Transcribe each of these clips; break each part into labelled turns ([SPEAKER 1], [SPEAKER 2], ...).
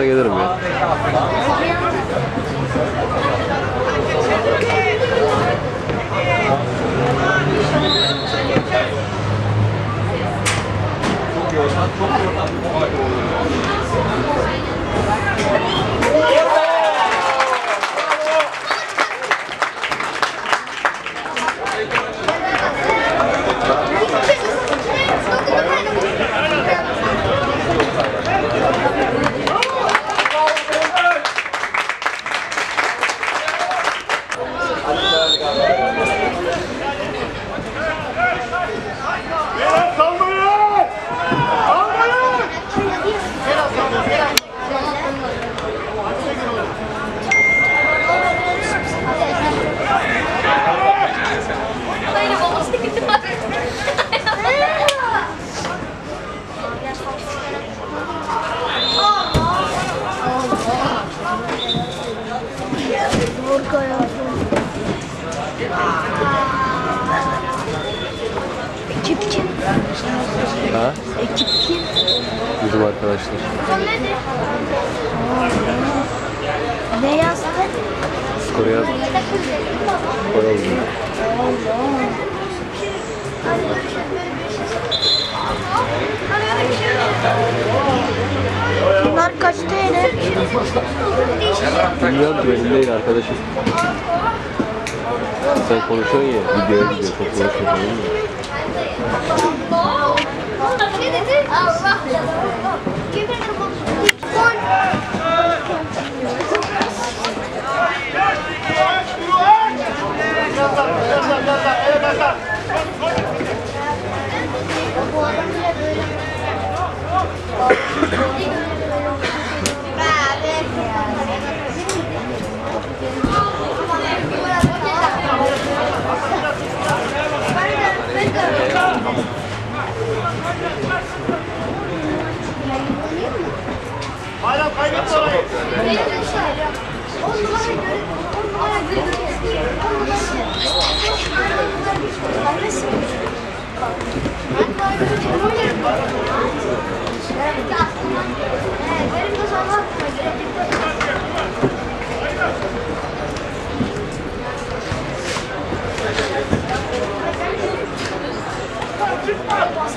[SPEAKER 1] Olmazsa gelirim ya.
[SPEAKER 2] Saldırın! Saldırın!
[SPEAKER 3] Yorga yavrum. Ekip kim?
[SPEAKER 1] Ha?
[SPEAKER 3] Ekip kim?
[SPEAKER 1] Bizim arkadaşlar.
[SPEAKER 3] Ne yazdın?
[SPEAKER 1] Skoru yaz. Gol oldu.
[SPEAKER 3] Bunlar kaç TL?
[SPEAKER 1] Bilmiyorum ki benim değil arkadaşım. Sen konuşuyorsun ya videoya gidiyor çok konuşuyorsun değil mi?
[SPEAKER 2] Hala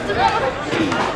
[SPEAKER 2] Devam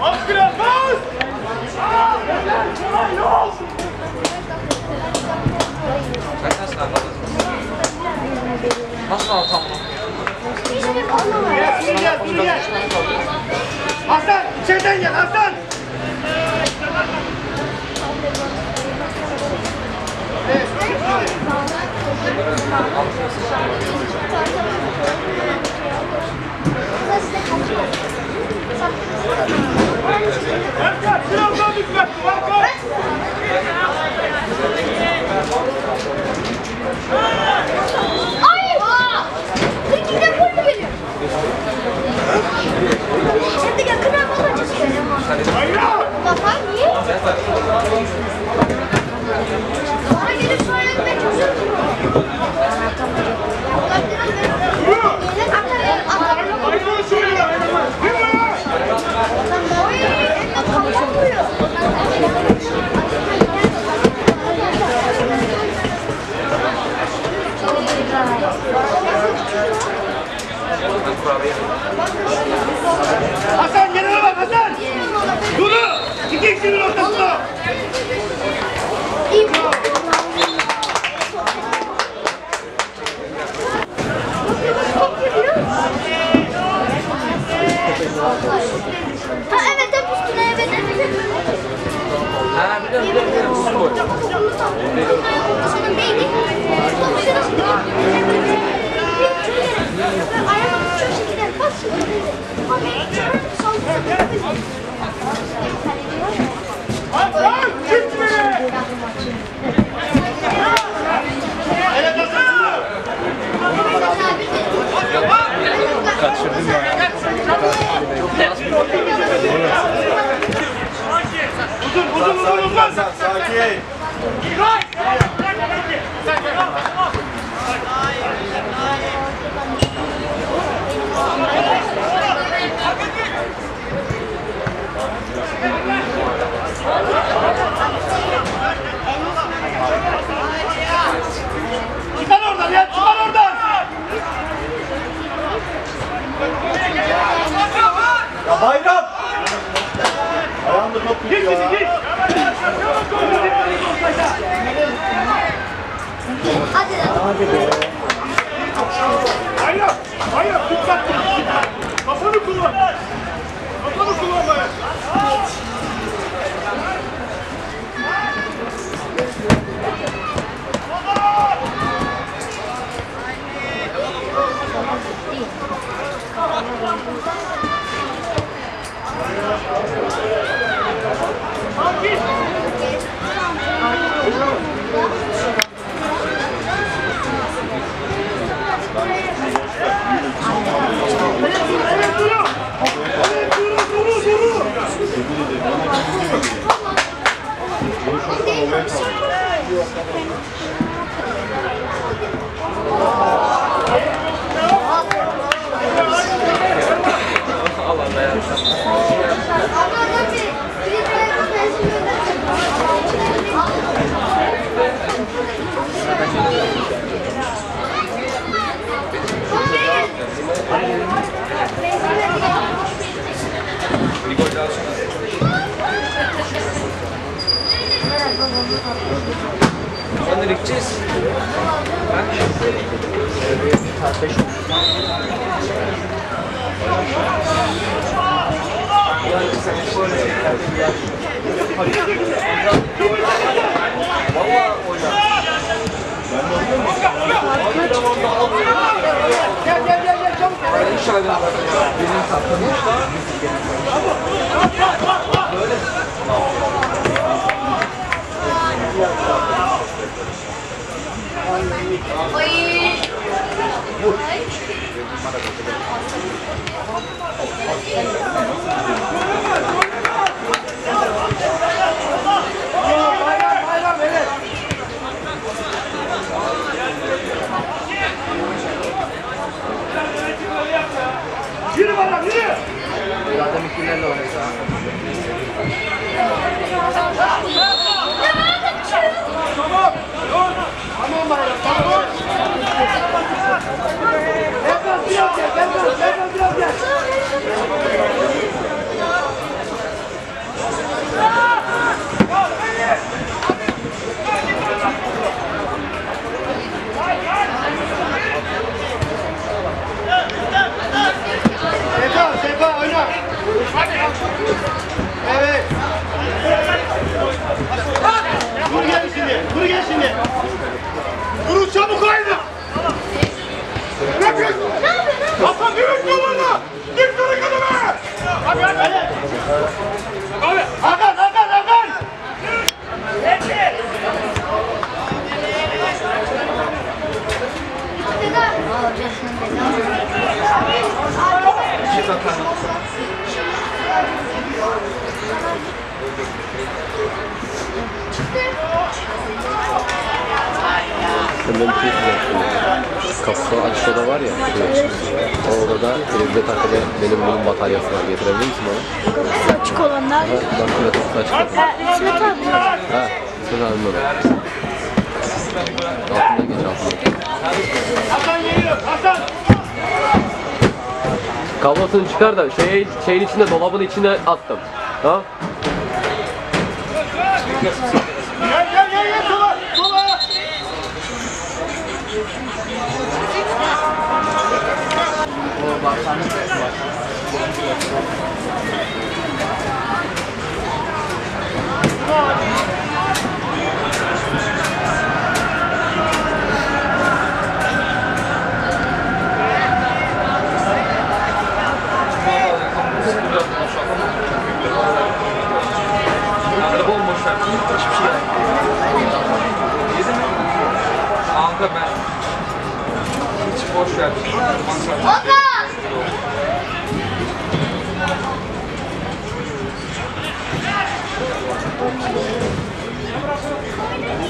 [SPEAKER 2] Bas biraz bas! Aa, beyler, kolay yok!
[SPEAKER 4] Nasıl?
[SPEAKER 2] Gel, dur gel, dur gel. Hasan, içeriden gel Hasan! Berkan, biraz bana
[SPEAKER 3] gelip
[SPEAKER 4] söylemek üzüldüm. Hasan kenara bak Hasan. Duru. İki kişinin ortasında.
[SPEAKER 3] Ha evet hep üstüne evet evet.
[SPEAKER 5] Ha biliyorum biliyorum biliyorum. Su koy.
[SPEAKER 3] Senin beynin topu şurası. Ayağını şu şekilde bas.
[SPEAKER 4] Hasan gitme. Evet Hasan.
[SPEAKER 6] Kaçırdım ya.
[SPEAKER 4] Uzun uzun uzun uzun.
[SPEAKER 2] Sakin.
[SPEAKER 4] Çıkar oradan ya çıkar oradan.
[SPEAKER 2] Ya bayram. Ayağımda top
[SPEAKER 4] Gir
[SPEAKER 2] tutuyor.
[SPEAKER 4] bizi gir.
[SPEAKER 3] Hadi lan.
[SPEAKER 4] Hayır. Hayır. Dikkat. Kafanı kullan. Kafanı kullan be. Benim Yürü Evet.
[SPEAKER 5] Dur
[SPEAKER 4] gel şimdi. Dur gel şimdi.
[SPEAKER 5] Dur çabuk aynı.
[SPEAKER 4] Ne yapıyorsun? Ne yapıyorsun? Hasan büyük
[SPEAKER 5] yolunda. Gir
[SPEAKER 4] sana kadar. Abi abi. Abi. Hakan Hakan Hakan. Hepsi.
[SPEAKER 1] Alacağız. Alacağız. Şey şimdi. Kapısı açık oda var ya. O odada elimde takılı benim bunun bataryası var. Getirebilir misin bana?
[SPEAKER 3] Kapısı açık olanlar.
[SPEAKER 1] Ha, bak şurada kapısı açık.
[SPEAKER 3] Ha, İsmet abi.
[SPEAKER 1] Ha, sen abim orada. Altından geç altından.
[SPEAKER 7] Hasan geliyor. Hasan.
[SPEAKER 1] Kablosunu çıkar da şey, şeyin içinde dolabın içine attım. Ha?
[SPEAKER 7] Gel gel gel gel sola. Sola.
[SPEAKER 4] Araba olmuş ver. Hiçbir şey yok. Yedin mi? Kanka ben. Hiç boş ver. Maksat.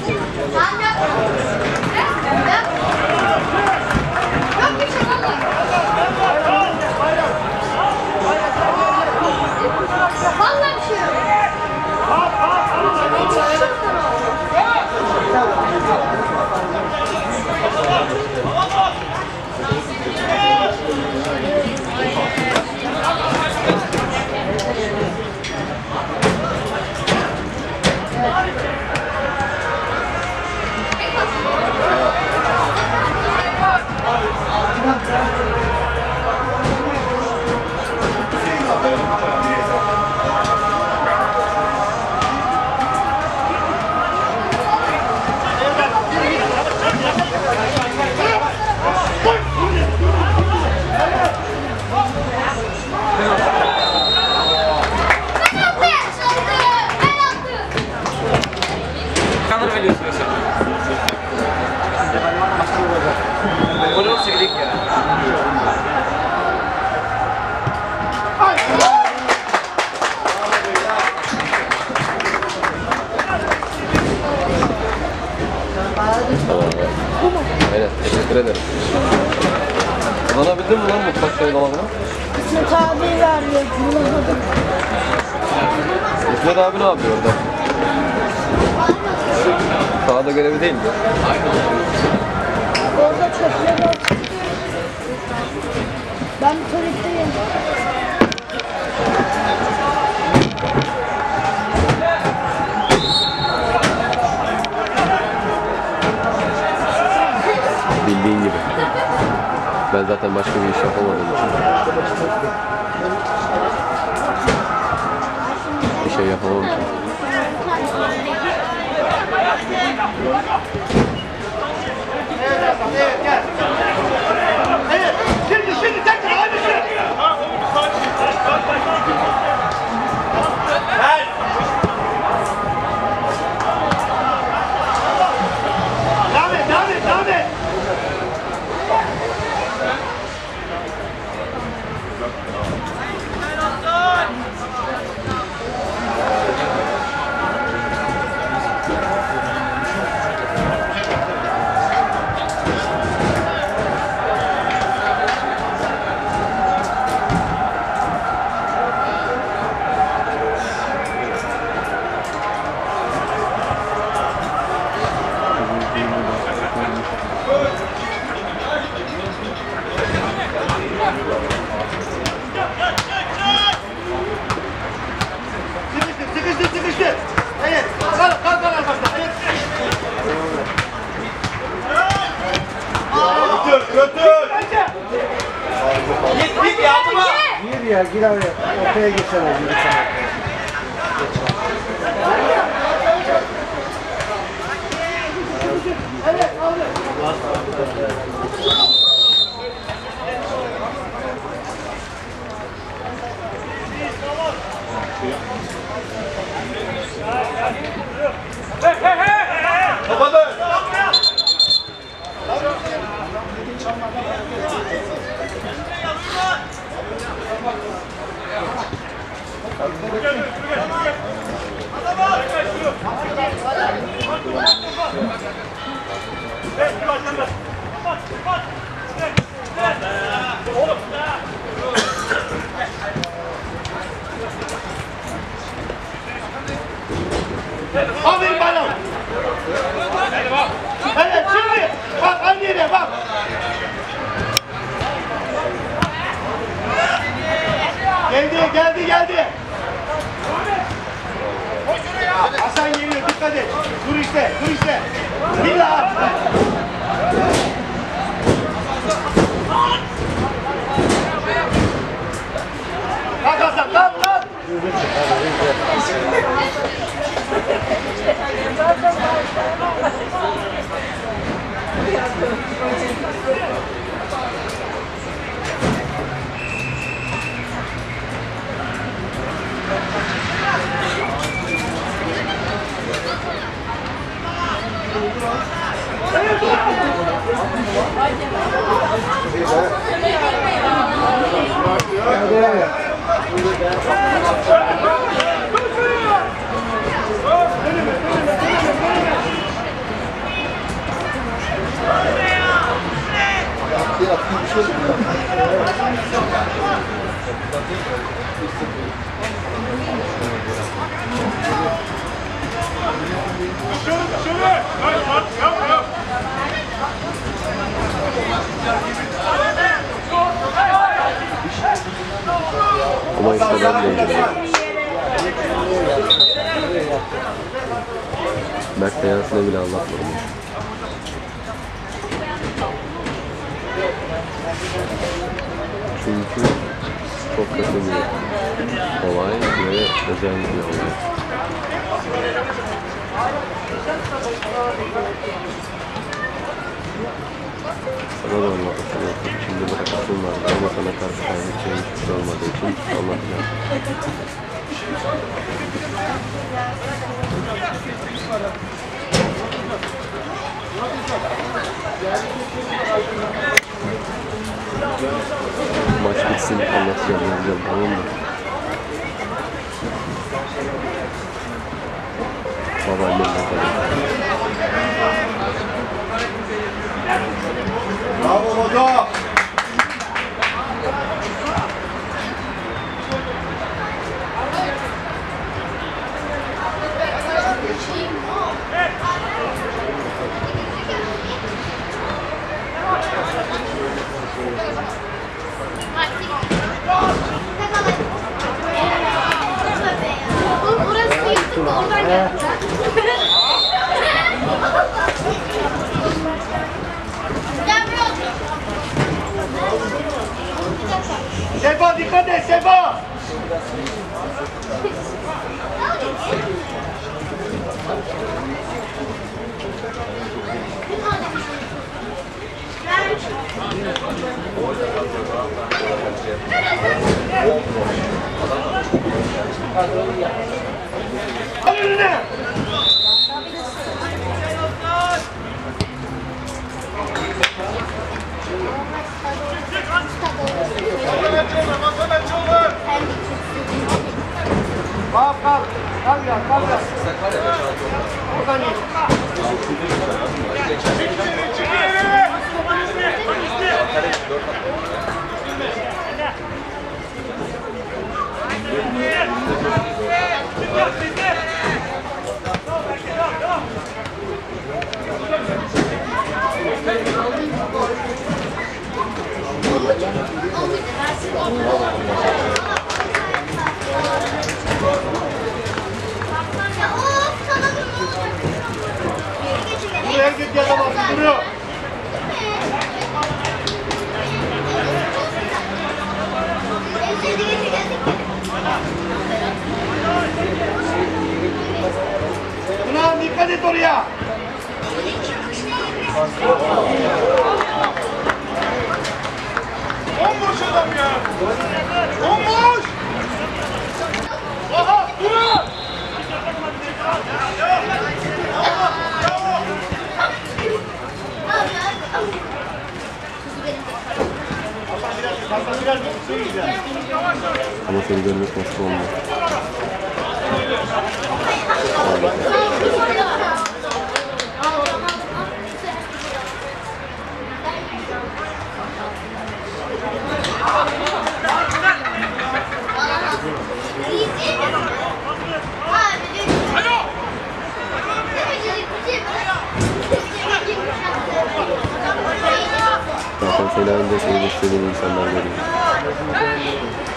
[SPEAKER 3] Ozan! Sen
[SPEAKER 1] Teşekkür ederim. Kullanabildin mi lan mutfak dolabını?
[SPEAKER 3] İsmet abi verdi. Bulamadım.
[SPEAKER 1] İsmet abi ne yapıyor orada? Sahada görevi değil mi?
[SPEAKER 3] Orada çöpleri
[SPEAKER 1] zaten başka bir iş yapamadığım.
[SPEAKER 8] Gir ya gir oraya. Ortaya geçene gir sana.
[SPEAKER 9] Topa
[SPEAKER 2] Bana. Evet şimdi bak aynı yere bak. Geldi geldi. Hasan geliyor dikkat et. Dur işte dur işte. Bir daha. Kalk Hasan kalk kalk. Shoot it! Shoot it!
[SPEAKER 1] Ama işte ben de önceden. Mert Beyansı'na bile anlatmadım. Çünkü çok kötü bir olay ve özel bir olay. Sana da anlatmıştım. Ama sana karşı kaybedeceğim hiçbir şey olmadığı için anlatacağım. Maç bitsin anlatacağım yazacağım tamam mı? Babaannemle kalın.
[SPEAKER 9] Bravo Bodo.
[SPEAKER 10] Oradan.
[SPEAKER 2] Seba dikkat et Seba. Al önüne. Kalk kalk. Kalk ya kalk ya. Buradan in.
[SPEAKER 10] Ya of sana da ne olur. Geri geçin geri.
[SPEAKER 2] Buraya git gel bak duruyor. Buna dikkat et oraya.
[SPEAKER 9] Bomboş adam ya. Bomboş. Aha durun.
[SPEAKER 2] Hasan biraz su yiyeceğim.
[SPEAKER 1] Ama seni görmek nasıl olmuyor.
[SPEAKER 11] 把困难的事
[SPEAKER 1] 情留给自己。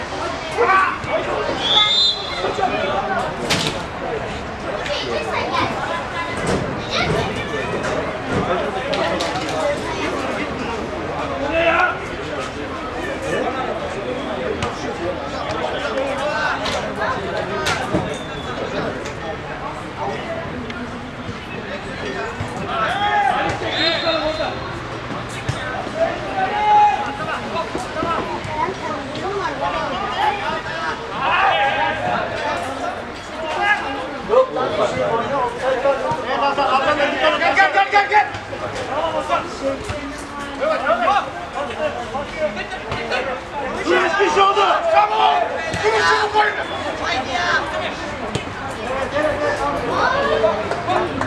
[SPEAKER 1] Gümüş bir şey oldu. Çabuk.
[SPEAKER 12] Gümüşü
[SPEAKER 2] bu boyuna. Haydi ya. Evet, evet, evet.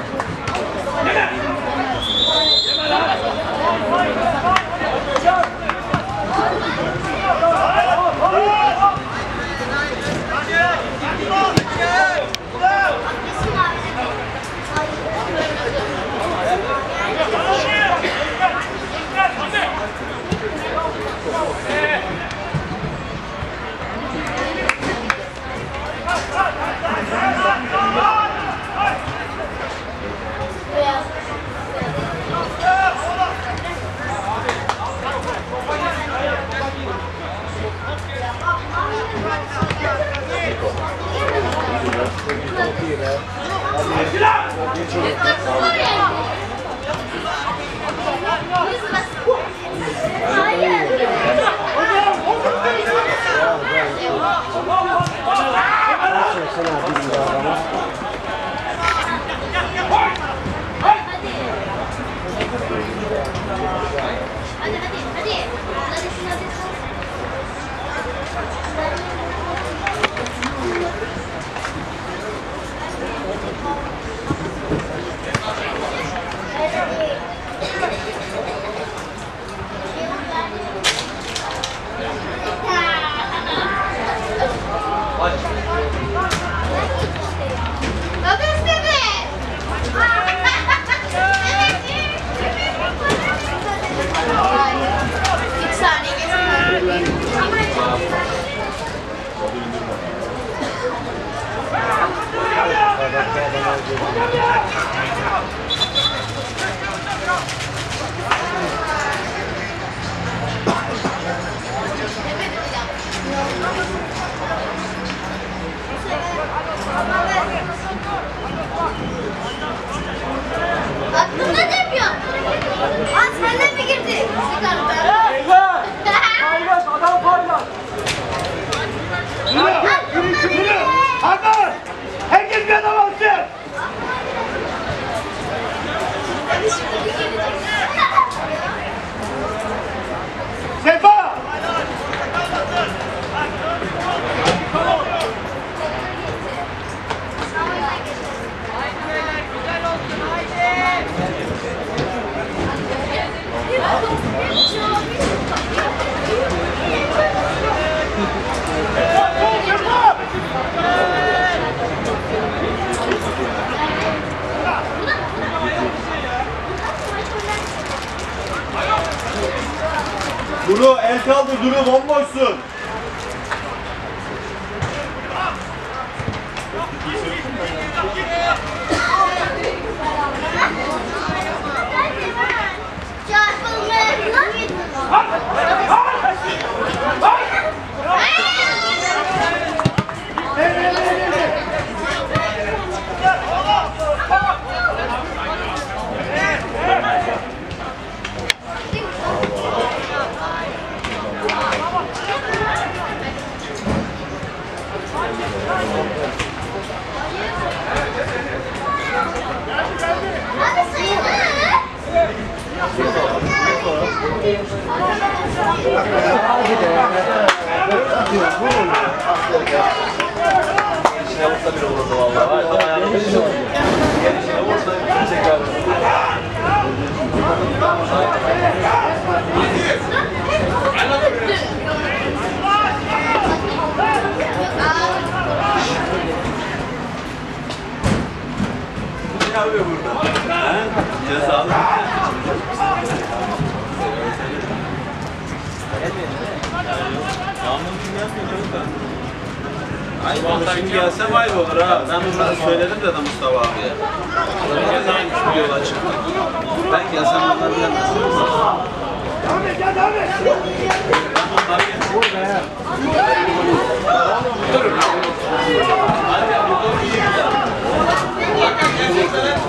[SPEAKER 2] Duru el kaldır Duru bomboşsun. İçine vursa bile vururdu valla. Hayda ayağını bir
[SPEAKER 1] şey oldu. Yani içine vursa bir şey tekrar. Bu ne yapıyor burada? He?
[SPEAKER 13] Cezalı. Yağmur kim yazmıyor çocuklar?
[SPEAKER 2] Ay Mustafa kim gelse vay olur ha. Ben bunları söyledim de de Mustafa abiye. Herkes aynı şu yola çıktı. Ben gelsem bunlar bilemezsin.
[SPEAKER 9] Devam et ya devam et.
[SPEAKER 14] Burada ya.
[SPEAKER 9] Durun. Hadi bu doğru iyi bir daha. Bakın gerçekten.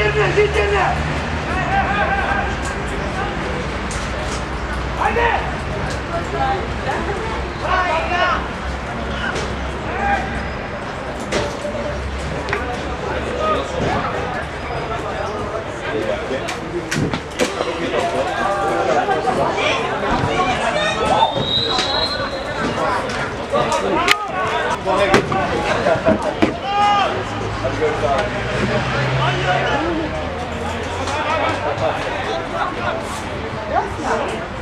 [SPEAKER 9] Yerine git yerine. Haydi.
[SPEAKER 4] Bir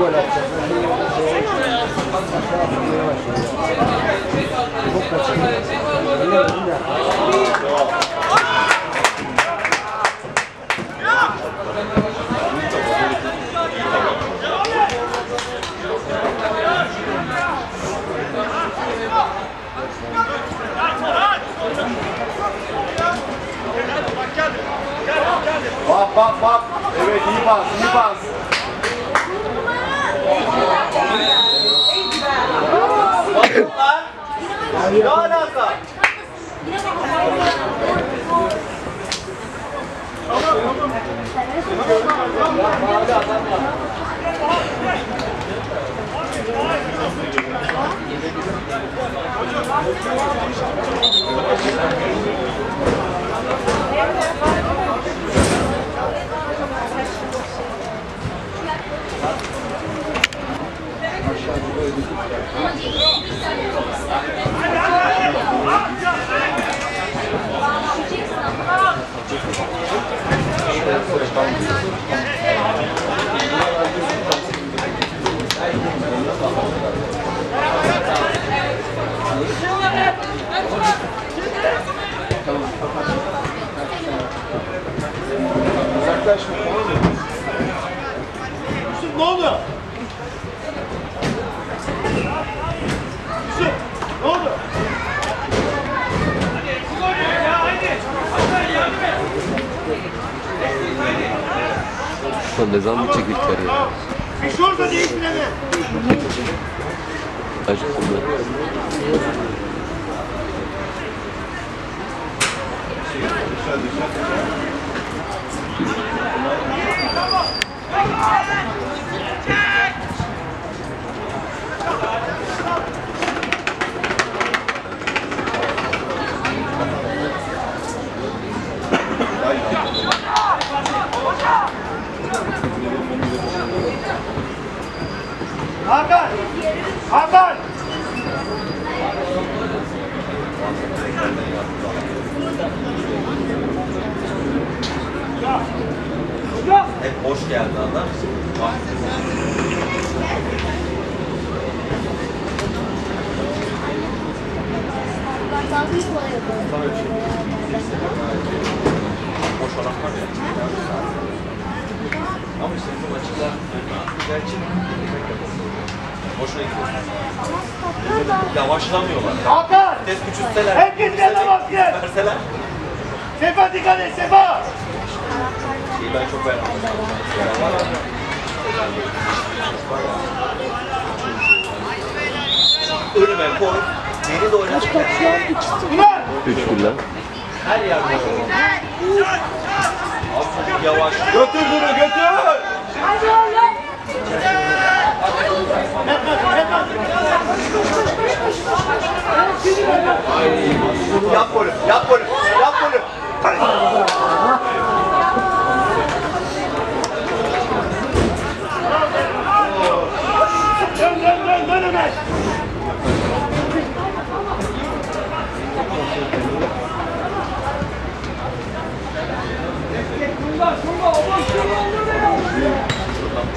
[SPEAKER 4] Öyle mi? Bir dakika.
[SPEAKER 2] Bak bak bak. Evet iyi pas, iyi pas. Bakın lan. Ne alaka? Yusuf ne oldu?
[SPEAKER 1] Lan ne zaman bitecek ilkler ya?
[SPEAKER 9] Bir orada değil mi?
[SPEAKER 1] Acıktım ben.
[SPEAKER 9] Hakan! Hakan!
[SPEAKER 2] Hep boş geldi adam.
[SPEAKER 14] Yapalım.
[SPEAKER 2] Boş olan var ya. Ama işte bu maçlar gerçek. Boşuna gidiyor. Yavaşlamıyorlar.
[SPEAKER 9] Hakan!
[SPEAKER 2] Test küçülseler.
[SPEAKER 9] Herkes yerine baksın!
[SPEAKER 2] Verseler.
[SPEAKER 9] Sefa dikkat et Sefa!
[SPEAKER 2] İyi ben çok beğendim. Önüme koy. Beni de!
[SPEAKER 1] Üç gülle.
[SPEAKER 2] Her yerde. Abi yavaş. Götür bunu götür. Yap golü, yap golü, yap golü.
[SPEAKER 9] Dön dön dön dön Ömer! Hasan! Boş bırakma orayı!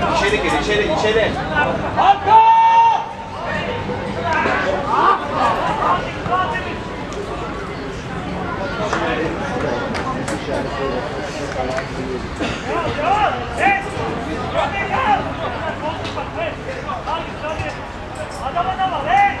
[SPEAKER 2] İçeri gir, içeri, içeri.
[SPEAKER 9] Adam al, hey!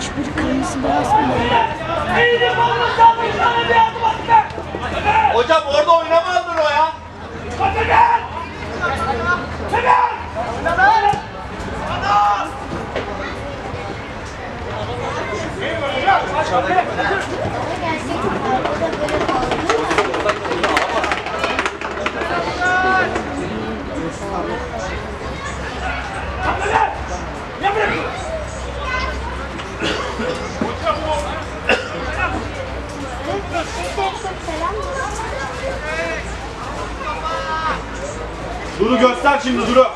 [SPEAKER 3] Hiçbiri kırmızı beyaz bile.
[SPEAKER 2] Hocam orada oynamazdır o ya.
[SPEAKER 9] Hadi gel! Hadi!
[SPEAKER 2] Duru göster şimdi Duru.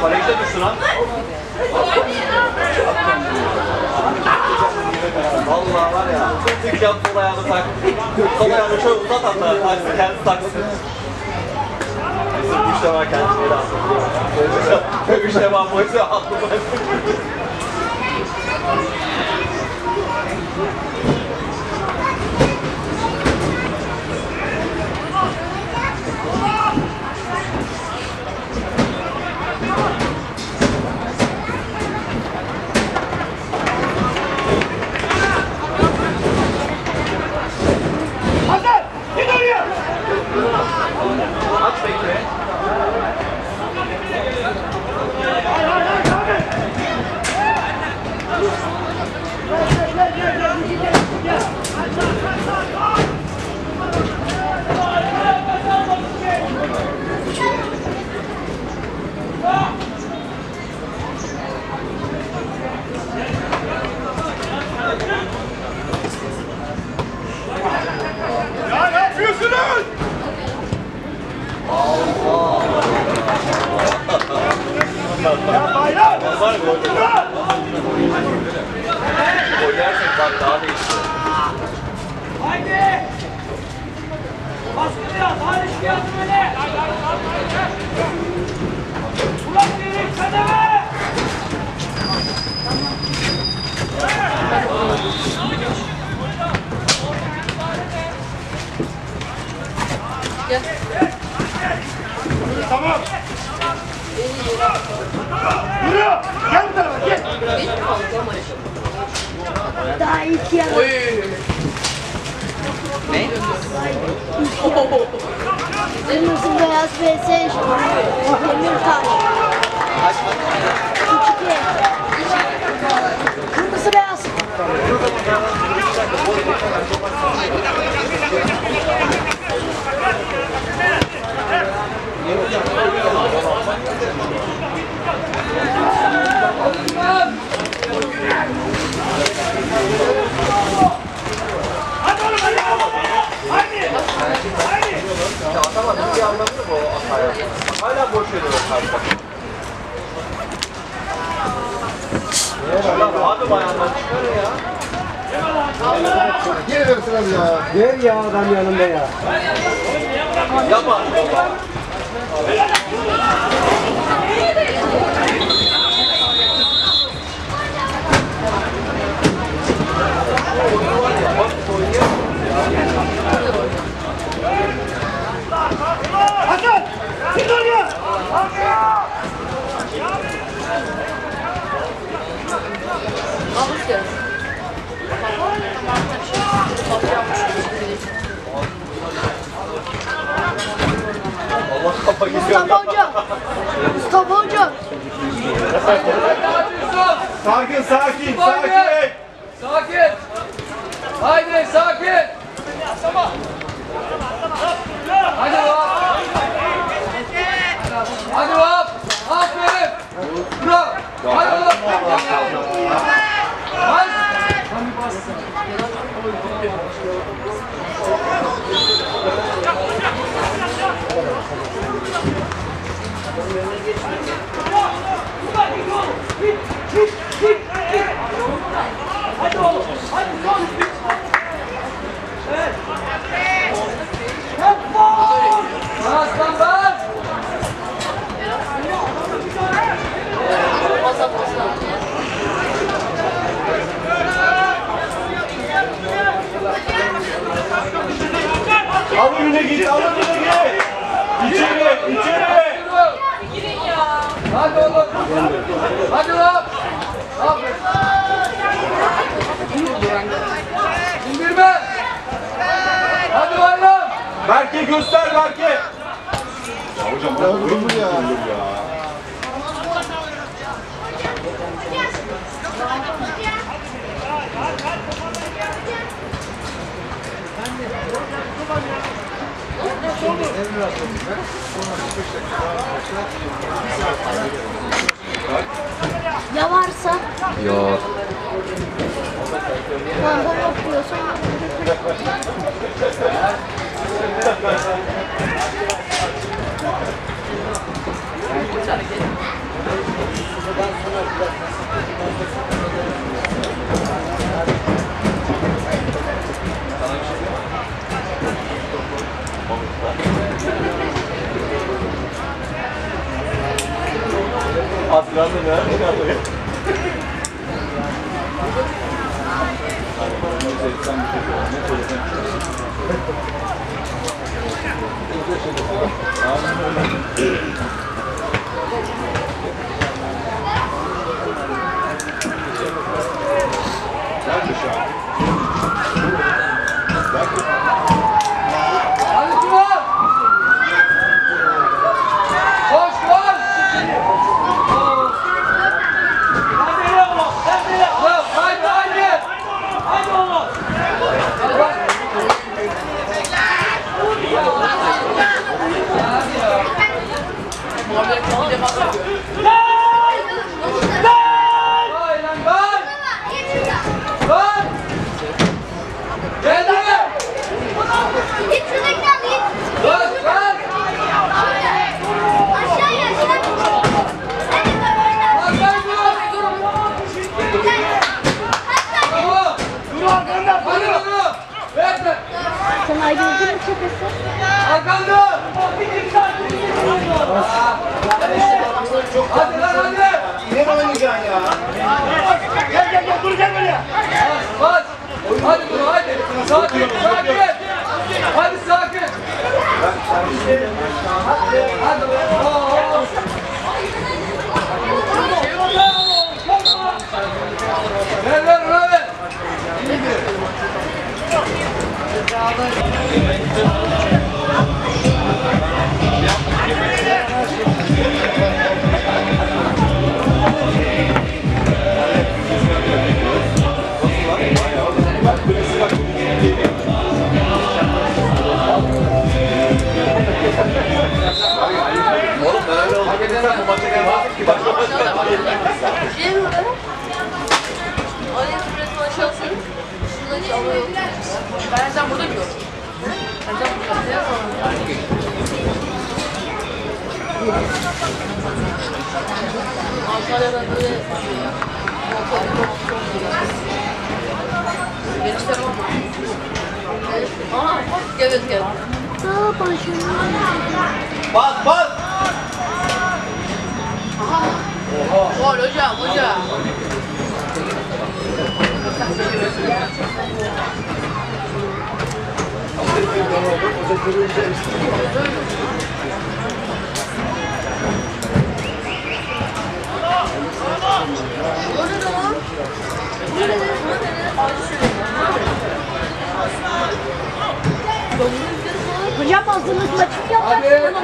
[SPEAKER 2] Kaleci düştü lan. Vallahi var ya. İlk yan sol ayağını tak. Sol ayağını şöyle uzat hatta. Taksın kendi taksın. Bizim güçle var kendisine de aslında. Güçle var boyutu aklıma.
[SPEAKER 9] Hasan! Git oraya!
[SPEAKER 2] Aç bekle.
[SPEAKER 9] Hay hay hay abi! Gel gel gel gel gel gel! Ya ne yapıyorsunuz? Ya bayram!
[SPEAKER 2] Var gol. Daha da iyi.
[SPEAKER 9] Haydi! Baskı biraz, hadi şu kademe! Tamam. Yürü! Gel bu tarafa gel.
[SPEAKER 3] Daha ilk yarı. Kırmızı beyaz vs Demirtaş. Üç iki. Kırmızı beyaz.
[SPEAKER 9] Hadi oğlum
[SPEAKER 2] atamadım bir anlamı mı o hataya? Hala boş veriyor karşı. Ya abi bayanlar çıkar ya.
[SPEAKER 15] Ver ya adam yanında ya. Hasan! Çık oraya!
[SPEAKER 3] Mustafa Hoca. Mustafa Hoca.
[SPEAKER 2] Sakin sakin
[SPEAKER 4] Sakin. Sakin. Haydi sakin. Hadi Vahap. Hadi Vahap. Aferin. Bravo. Hadi oğlum. Hadi. Aslan ben.
[SPEAKER 2] Al önüne git al önüne git. İçeri içeri.
[SPEAKER 4] Hadi oğlum. Hadi lan. Aferin. İndirme. Hadi bayram.
[SPEAKER 2] Berke göster Berke. hocam ne olur mu ya?
[SPEAKER 3] Ya varsa
[SPEAKER 1] Yok.
[SPEAKER 3] Bana yapıyorsa
[SPEAKER 2] Aslanı ne?
[SPEAKER 4] Hadi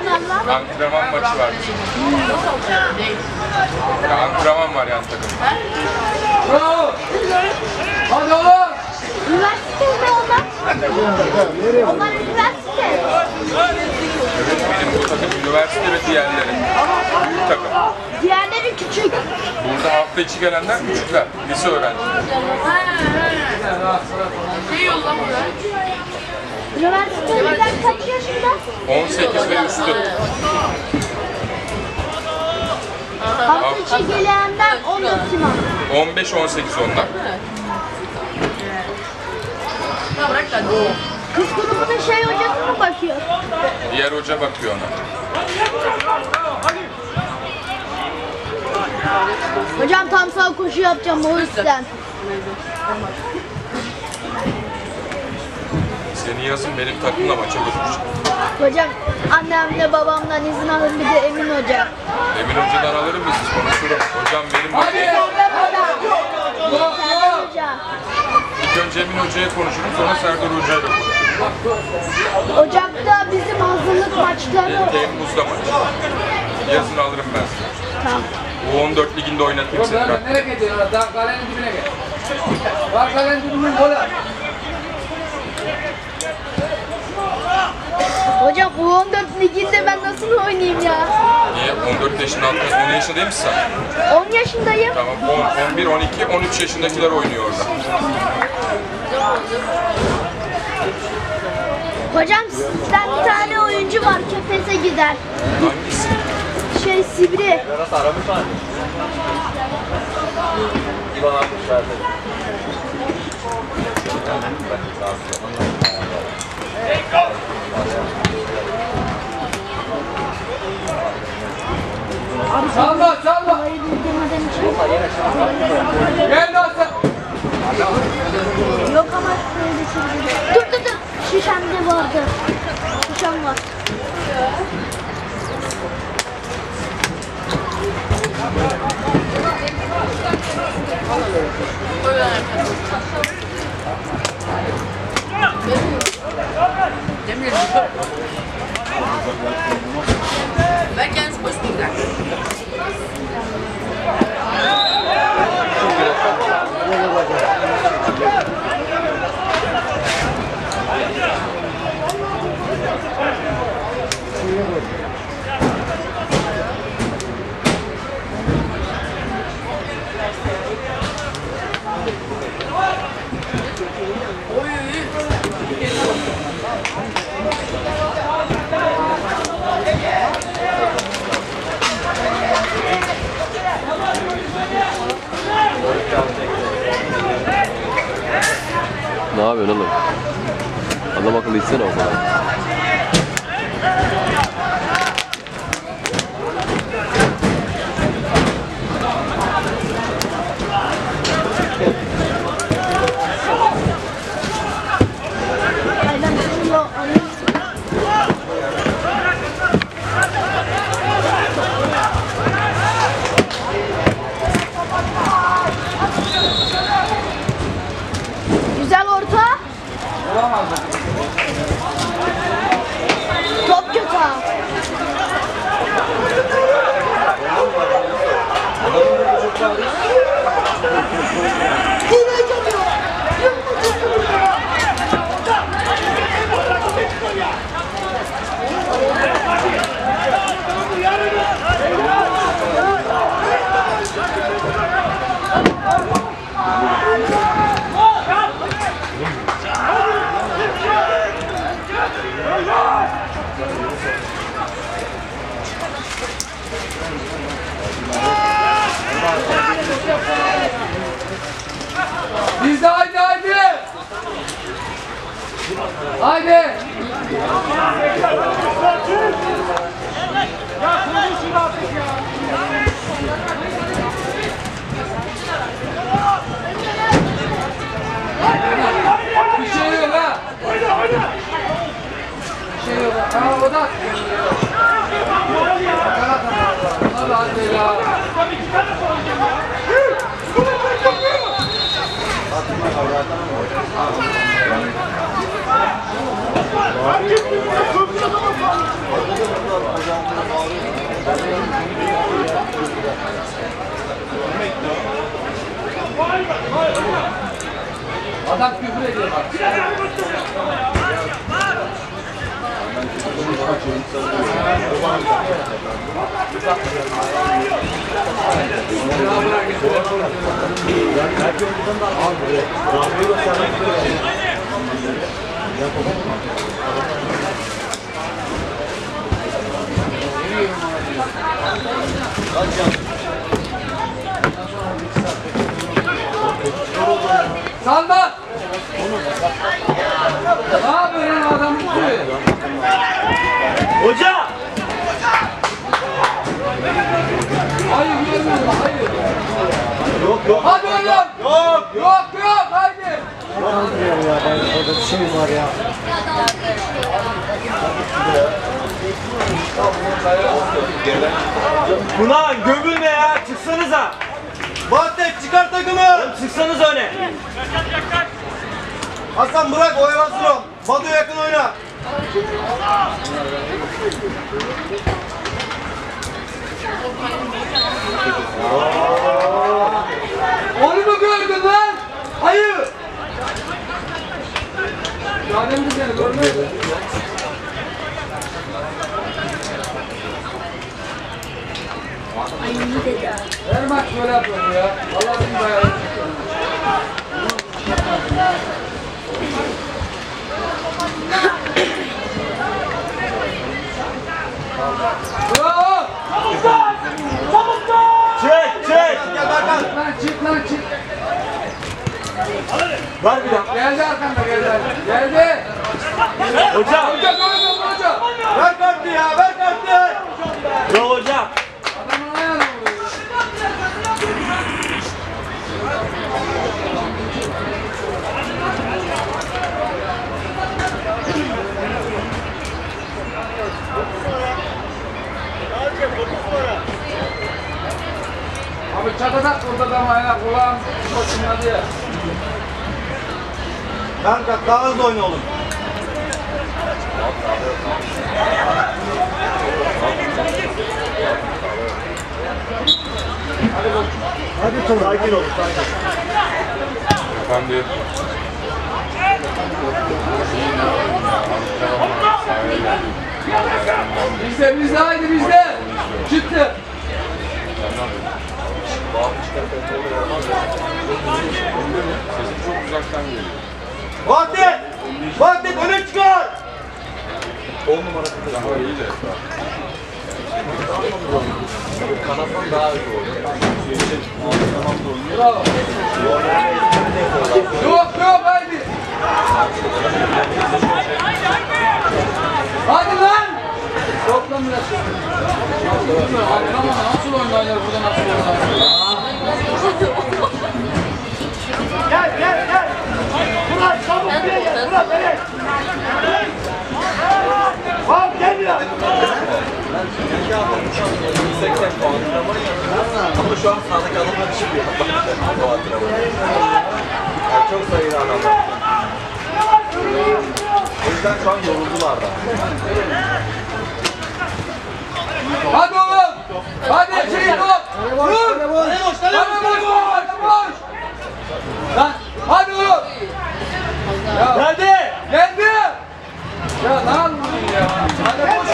[SPEAKER 16] Antrenman maçı var. Ya antrenman var yan takım.
[SPEAKER 4] Bravo. Hadi oğlum.
[SPEAKER 3] Üniversite mi onlar? Onlar üniversite.
[SPEAKER 16] Evet benim bu takım üniversite ve diğerleri. Büyük takım.
[SPEAKER 3] Diğerleri küçük.
[SPEAKER 16] Burada hafta içi gelenler küçükler. Lise öğrencileri.
[SPEAKER 15] Şey yolla buraya.
[SPEAKER 3] Üniversiteliler kaç yaşında?
[SPEAKER 16] 18 ve üstü.
[SPEAKER 3] Hafta içi gelenler 14 siman.
[SPEAKER 16] 15-18 onlar.
[SPEAKER 3] Kız grubunun şey hocası mı bakıyor?
[SPEAKER 16] Diğer hoca bakıyor ona.
[SPEAKER 3] Hocam tam sağ koşu yapacağım o yüzden.
[SPEAKER 16] Seni yazın benim takımla maça götüreceğim.
[SPEAKER 3] Hocam annemle babamdan izin alın bir de Emin Hoca.
[SPEAKER 16] Emin Hoca'dan alırım biz konuşurum. Hocam benim
[SPEAKER 4] Hadi.
[SPEAKER 3] Serdar. Hoca.
[SPEAKER 16] İlk önce Emin Hoca'ya konuşurum sonra Serdar Hoca'yla konuşurum.
[SPEAKER 3] Ocak'ta bizim hazırlık maçları.
[SPEAKER 16] Temmuz'da maç. Yazın alırım ben seni.
[SPEAKER 3] Tamam.
[SPEAKER 16] Bu 14 liginde oynatayım seni
[SPEAKER 4] nereye gidiyorsun? Kalenin dibine gel. Var kalenin dibine gol at.
[SPEAKER 3] Hocam U14 liginde ben nasıl oynayayım ya?
[SPEAKER 16] Niye? 14 yaşın altında 10 yaşında değil misin sen?
[SPEAKER 3] 10 yaşındayım.
[SPEAKER 16] Tamam 10, 11, 12, 13 yaşındakiler oynuyor orada.
[SPEAKER 3] Hocam sizden bir tane oyuncu var Kefes'e gider.
[SPEAKER 16] Hangisi?
[SPEAKER 3] Şey Sivri.
[SPEAKER 4] Salma salma.
[SPEAKER 3] Orayı durdurmadan için.
[SPEAKER 4] Gel lan sen.
[SPEAKER 3] Yok ama böyle Sivri. Dur dur dur. Şişem de vardı. Şişem var.
[SPEAKER 15] Demir. Ben kendisi boş bir dakika.
[SPEAKER 4] Sandal! Ne yapıyorsun lan adam tutuyor?
[SPEAKER 2] Hoca!
[SPEAKER 4] Hayır görmüyorum hayır.
[SPEAKER 2] Yok yok.
[SPEAKER 4] Hadi oğlum!
[SPEAKER 2] Yok.
[SPEAKER 4] Yok yok haydi!
[SPEAKER 2] Buna gömülme ya. Çıksanıza. Vahdet çıkar takımı. çıksanız öne. Hasan bırak oyalansın o. Badu yakın oyna.
[SPEAKER 4] Onu mu gördün lan? Hayır! Mi seni görmüyor
[SPEAKER 3] Ay iyi dedi.
[SPEAKER 4] Her maç böyle yapıyor ya. Allah'ım bayağı. Bravo!
[SPEAKER 2] Çek çek. Gel Berkan.
[SPEAKER 4] Lan çık lan çık.
[SPEAKER 2] Ver bir daha.
[SPEAKER 4] Geldi arkanda geldi. Geldi.
[SPEAKER 2] Hocam.
[SPEAKER 4] Hoca koydum hoca.
[SPEAKER 2] Ver kartı ya. Ver kartı. Bravo hocam.
[SPEAKER 4] Adamın ayağına vuruyor. Abi çatıda orada da ayağı kulağım koşunladı ya.
[SPEAKER 2] Berkan daha hızlı oyna oğlum. Hadi Tolga. Sakin ol. Sakin.
[SPEAKER 17] Efendim.
[SPEAKER 4] Bizde bizde haydi bizde. Çıktı.
[SPEAKER 17] Çok uzaktan geliyor.
[SPEAKER 2] Vahdet. Vahdet öne çıkar.
[SPEAKER 17] Daha iyi de.
[SPEAKER 4] Bravo. Yok yok haydi. Hadi lan. Yok lan biraz. Antrenman nasıl oynanıyor burada nasıl oynanıyor?
[SPEAKER 9] Gel gel gel. Murat çabuk buraya gel. Murat nereye? Tamam gel biraz.
[SPEAKER 2] Ama şu an sağdaki adamlar çıkıyor. Bu antrenman. Yani çok sayılı adamlar. O yüzden şu an yoruldular da.
[SPEAKER 4] Hadi oğlum. Hadi şey top. Vur. Hadi boş. Hadi boş. Hadi boş. Lan hadi oğlum.
[SPEAKER 2] Nerede?
[SPEAKER 4] geldi. Ya ya? Hadi boş.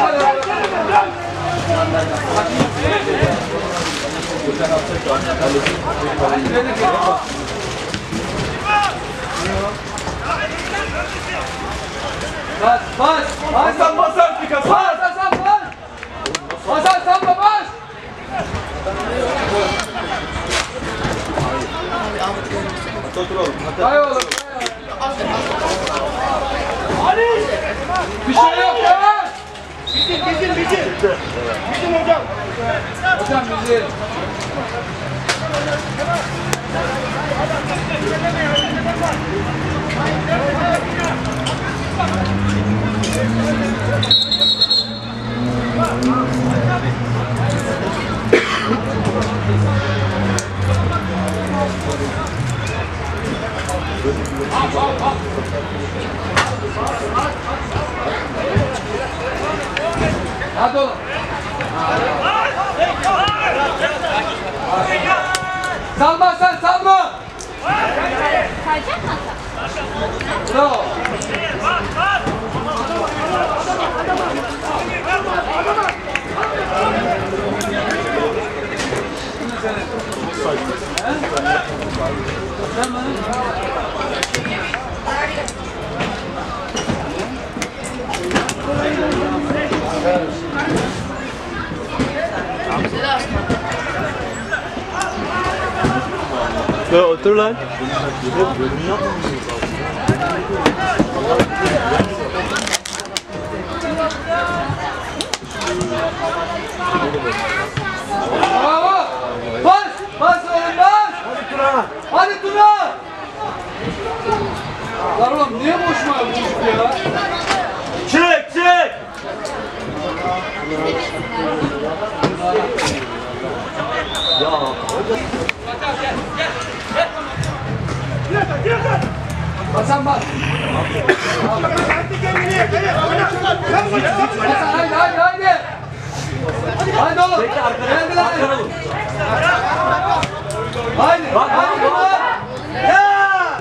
[SPEAKER 4] Bas, bas, bas.
[SPEAKER 2] Bas Hasan.
[SPEAKER 4] Bas, Hasan bas. Hasan sen bas.
[SPEAKER 2] Otur oğlum.
[SPEAKER 4] Hay oğlum.
[SPEAKER 9] Ali.
[SPEAKER 4] Bir şey yok yavaş.
[SPEAKER 9] Bizim bizim bizim. Bizim hocam.
[SPEAKER 4] Hocam bizi. Hadi oğlum. Salma sen salma.
[SPEAKER 3] Kayacak mı?
[SPEAKER 4] Bravo.
[SPEAKER 2] otur lan.
[SPEAKER 4] Bravo. Bas. Bas oğlum bas. Hadi Tuna. Hadi Tuna. Lan oğlum niye boşuna çocuk ya?
[SPEAKER 2] Çık çık.
[SPEAKER 4] Hasan bas.
[SPEAKER 9] Hadi kendini. Hadi. Sen koş.
[SPEAKER 4] Hasan haydi haydi haydi. Haydi oğlum. Geldiler. Haydi. Haydi Tuna.
[SPEAKER 2] Ya.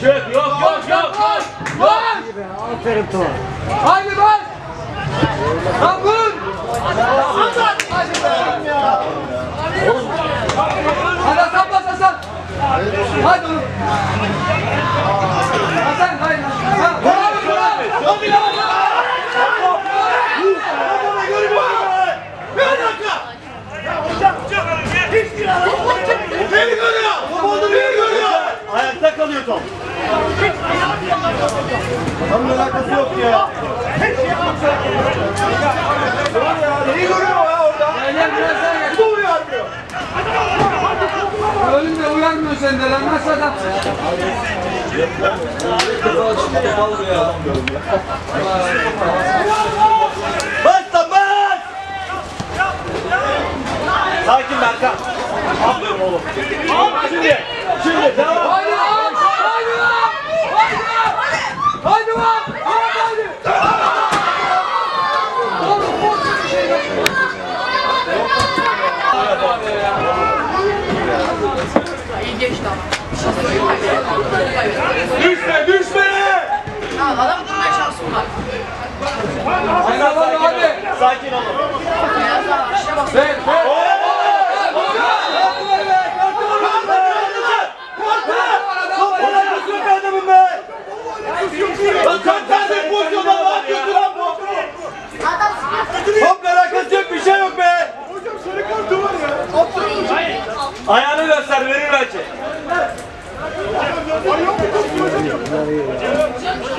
[SPEAKER 2] Çık yok yok yok.
[SPEAKER 4] Bas. Bas.
[SPEAKER 9] Aferin Tuğ.
[SPEAKER 4] Haydi bas. Lan vur. Hadi be. Hadi bas Hasan. Hadi oğlum. Hasan haydi. Hasan. Bravo Tuna.
[SPEAKER 9] Beni görüyor. Bu oldu beni görüyor.
[SPEAKER 2] Ayakta kalıyor top.
[SPEAKER 9] Adamın alakası yok ya. Neyi görüyor ya orada? Bu da vuruyor atmıyor.
[SPEAKER 4] Ölüm de uyanmıyor sende lan nasıl adamsın?
[SPEAKER 2] Bas da bas. Sakin Berkan. Aferin oğlum. Şimdi. Şimdi devam.
[SPEAKER 4] Haydi lan!
[SPEAKER 2] Düşme düşme.
[SPEAKER 15] Ya adam durmaya şansım var.
[SPEAKER 4] Lan hadi!
[SPEAKER 2] Sakin olun.
[SPEAKER 15] Abi.
[SPEAKER 4] Ver ver!
[SPEAKER 2] Lan sen nerede pozisyonda ne yapıyorsun lan bu? Top alakası yok bir şey yok be.
[SPEAKER 9] Hocam sarı kartı var ya.
[SPEAKER 2] Ayağını göster verir belki.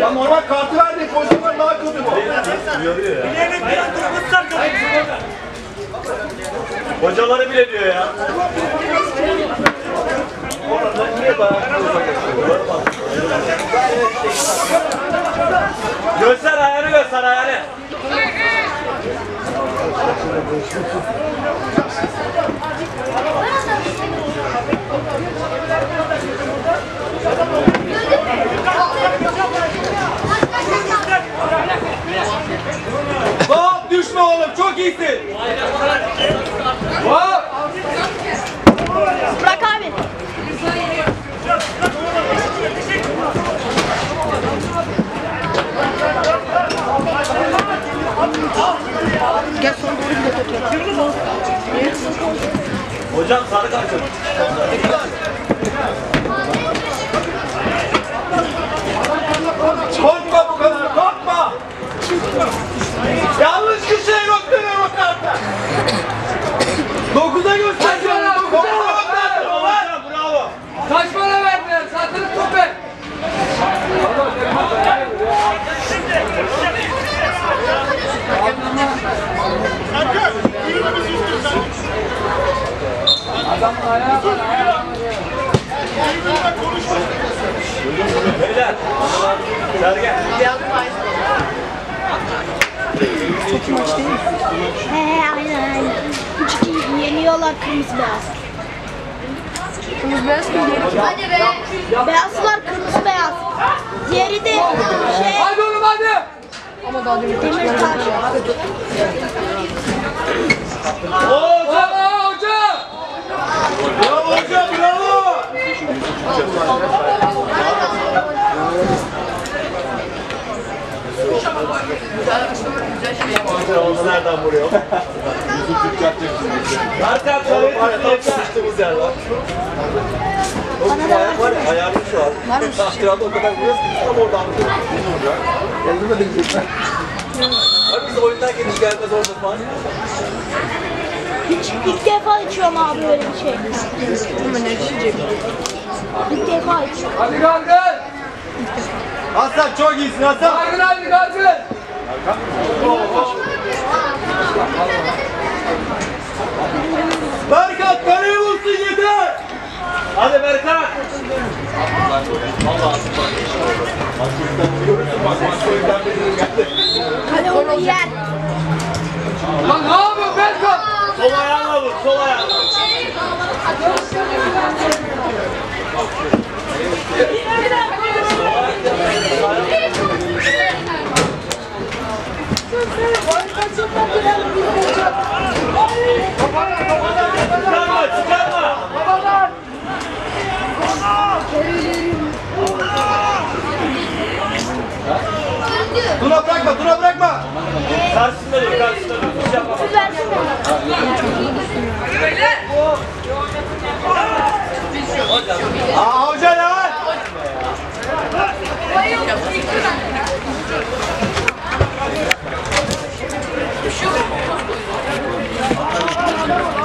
[SPEAKER 9] Ya normal kartı verdi. Pozisyonlar daha kötü bu.
[SPEAKER 2] Hocaları bile diyor ya. Göster ayağını göster ayağını. Hop düşme oğlum çok iyisin.
[SPEAKER 4] Hop!
[SPEAKER 3] Bırak abi.
[SPEAKER 2] Hocam sarı kart.
[SPEAKER 9] Korkma bu kadar. Korkma. Yanlış kişiye gösteriyor o kartı.
[SPEAKER 2] Dokuza göster.
[SPEAKER 4] Kaç para?
[SPEAKER 9] Dokuza gösterdim ulan.
[SPEAKER 2] Hocam bravo.
[SPEAKER 4] Kaç para verdiler? Satılık köpek!
[SPEAKER 18] Beyler. Sergen.
[SPEAKER 15] Beyaz faiz.
[SPEAKER 3] He he aynen aynen. 3-2 yeniyorlar kırmızı beyaz.
[SPEAKER 15] Kırmızı beyaz mı?
[SPEAKER 19] Hadi be.
[SPEAKER 3] Beyazlar kırmızı beyaz. Diğeri de şey
[SPEAKER 4] Hadi oğlum hadi.
[SPEAKER 15] Ama daha demin
[SPEAKER 3] demir taş.
[SPEAKER 4] Hocam.
[SPEAKER 2] Bravo hocam bravo.
[SPEAKER 15] şey.
[SPEAKER 2] Nereden vuruyor? Yüzü tutacak şimdi. Arka tutacak. Sıçtığımız yer var.
[SPEAKER 3] Var.
[SPEAKER 2] Ya ayarlı şu an. Tahtirada o kadar vuruyoruz ki tam oradan vuruyoruz. Ne olacak? Geldi mi diyecekler? Abi biz oyundan geliş gelmez orada falan.
[SPEAKER 3] Hiç ilk defa içiyorum abi öyle bir şey.
[SPEAKER 15] Ama ne içecek?
[SPEAKER 3] İlk defa içiyorum.
[SPEAKER 4] Hadi kalkın.
[SPEAKER 2] Hasan çok iyisin Hasan.
[SPEAKER 4] Kalkın hadi kalkın.
[SPEAKER 2] Berkat kaleye vursun yeter. Hadi Berkat.
[SPEAKER 3] Kale onu yer.
[SPEAKER 4] Lan ne yapıyorsun Berkan?
[SPEAKER 2] Sol ayağınla vur, sol ayağınla. Çıkarma, çıkarma. Tuna bırakma, Tuna bırakma. Karşısında dur, karşısında dur. Hiç yapma.
[SPEAKER 3] Tuz versene.
[SPEAKER 2] Aa hoca lan.
[SPEAKER 15] Abi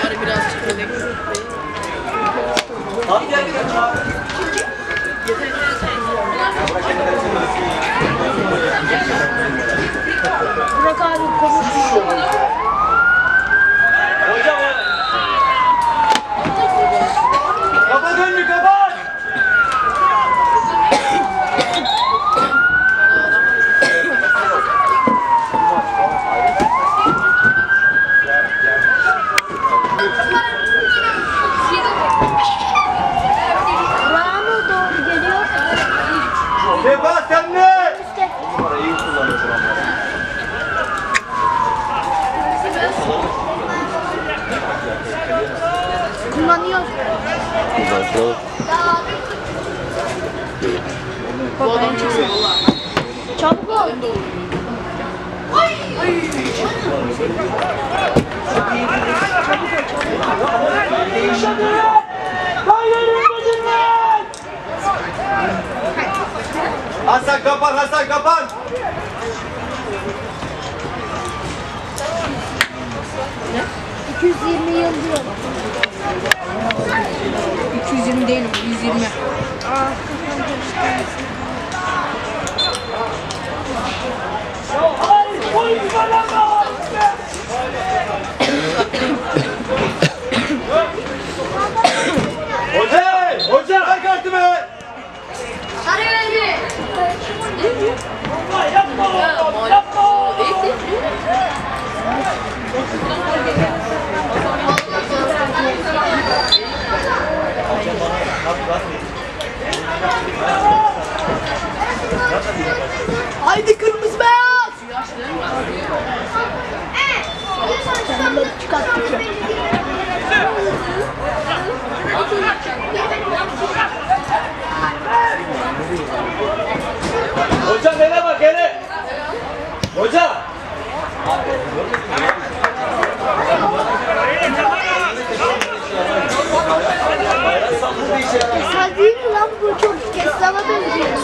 [SPEAKER 15] Hadi biraz çıkalım.
[SPEAKER 3] Burak abi konuşuyor.
[SPEAKER 2] Hocam Kapat önünü kapat.
[SPEAKER 3] Burak'a mı doğru geliyor?
[SPEAKER 2] Sefa sen ne?
[SPEAKER 3] İşte kullanıyor.
[SPEAKER 1] Kullanışlı
[SPEAKER 15] Bu adam valla.
[SPEAKER 3] Çabuk ol.
[SPEAKER 2] Hasan kapan, Hasan kapan.
[SPEAKER 3] Ne? 220 yıl diyor.
[SPEAKER 15] 220 değil 120.
[SPEAKER 2] Hoca! Hoca!
[SPEAKER 19] Sarı verdi.
[SPEAKER 3] Gezal'a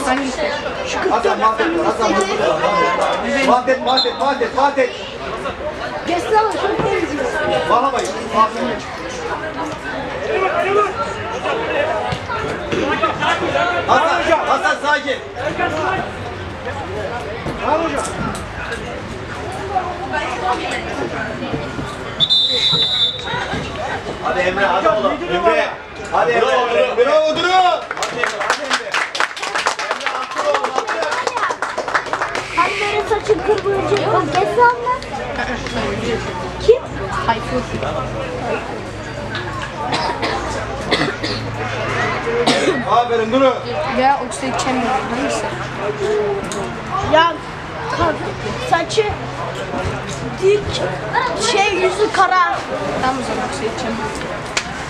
[SPEAKER 15] Hangisi?
[SPEAKER 9] Hasan Mahdet Hasan Mahdet Mahdet Mahdet Mahdet
[SPEAKER 3] Gezal'a çok benziyor.
[SPEAKER 9] Bağlamayın. Bağlamayın. Hasan, Hasan sakin. Hadi Emre, hadi oğlum. Emre. Hadi Emre. Bravo, bravo Duru. Hadi. Emre
[SPEAKER 3] Kıvırcık. O Gezal mı? Kim?
[SPEAKER 15] Tayfun.
[SPEAKER 9] Aferin Duru.
[SPEAKER 15] Ya Oxlade Chamber. Hangisi?
[SPEAKER 3] Ya kadın saçı dik şey yüzü kara.
[SPEAKER 15] Tam o zaman Oxlade Chamber.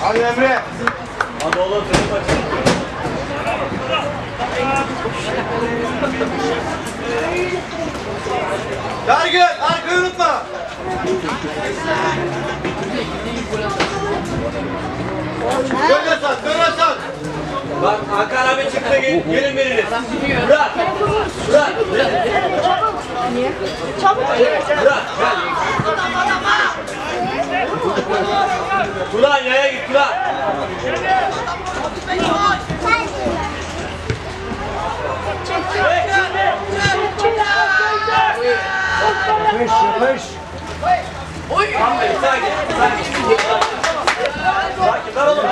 [SPEAKER 9] Hadi Emre.
[SPEAKER 2] Hadi oğlum senin maçın.
[SPEAKER 9] Yargın, arkayı unutma. Dön Hasan, dön Hasan.
[SPEAKER 2] Bak Hakan abi çıktı gel, gelin biriniz. Murat. Murat.
[SPEAKER 3] Çabuk. Niye? Çabuk.
[SPEAKER 2] Murat gel. Turan yaya git Turan. Tamam bey sakin. Sakin. Sakin ver oğlum.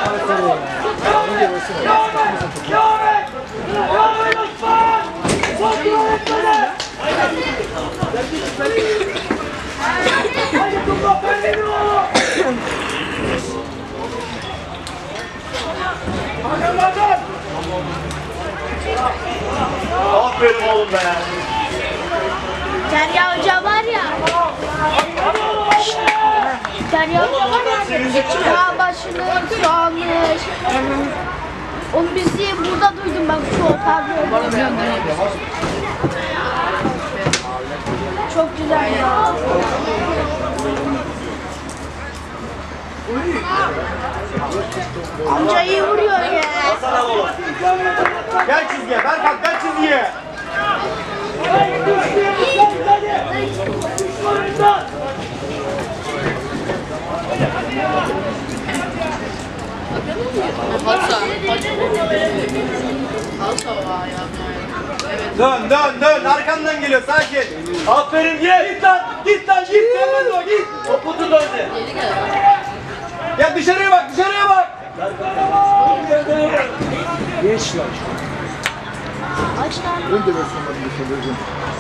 [SPEAKER 9] Aferin oğlum be.
[SPEAKER 3] Derya Hoca var ya. Şşt. Derya Hoca var ya. Dağ başını soğanmış. Onu bizi burada duydum ben şu otelde. Çok güzel ya. Amca iyi vuruyor ya.
[SPEAKER 9] Gel çizgiye, Berkat gel çizgiye.
[SPEAKER 15] Ya.
[SPEAKER 9] Dön, dön, dön. Arkandan geliyor, sakin.
[SPEAKER 2] Aferin git. Git lan. Git lan git. Gelmez o git. Önce.
[SPEAKER 15] Geri gel.
[SPEAKER 9] Gel dışarıya bak, dışarıya bak.
[SPEAKER 3] Aç lan.
[SPEAKER 9] Ey ya. Ne var bunda ya?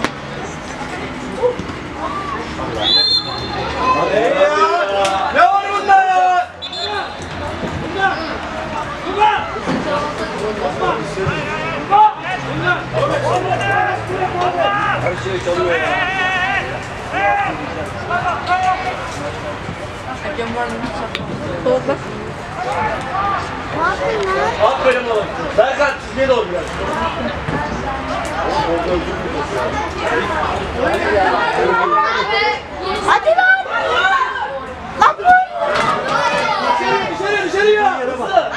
[SPEAKER 2] Her şey çalıyor ya.
[SPEAKER 15] Hakem var mı? Soğuklar.
[SPEAKER 3] Ne yapıyorsun lan?
[SPEAKER 2] Aferin oğlum. Berkan çizgiye doğru biraz.
[SPEAKER 3] Hadi lan. Lan bu.
[SPEAKER 2] Dışarı dışarıya. Hızlı.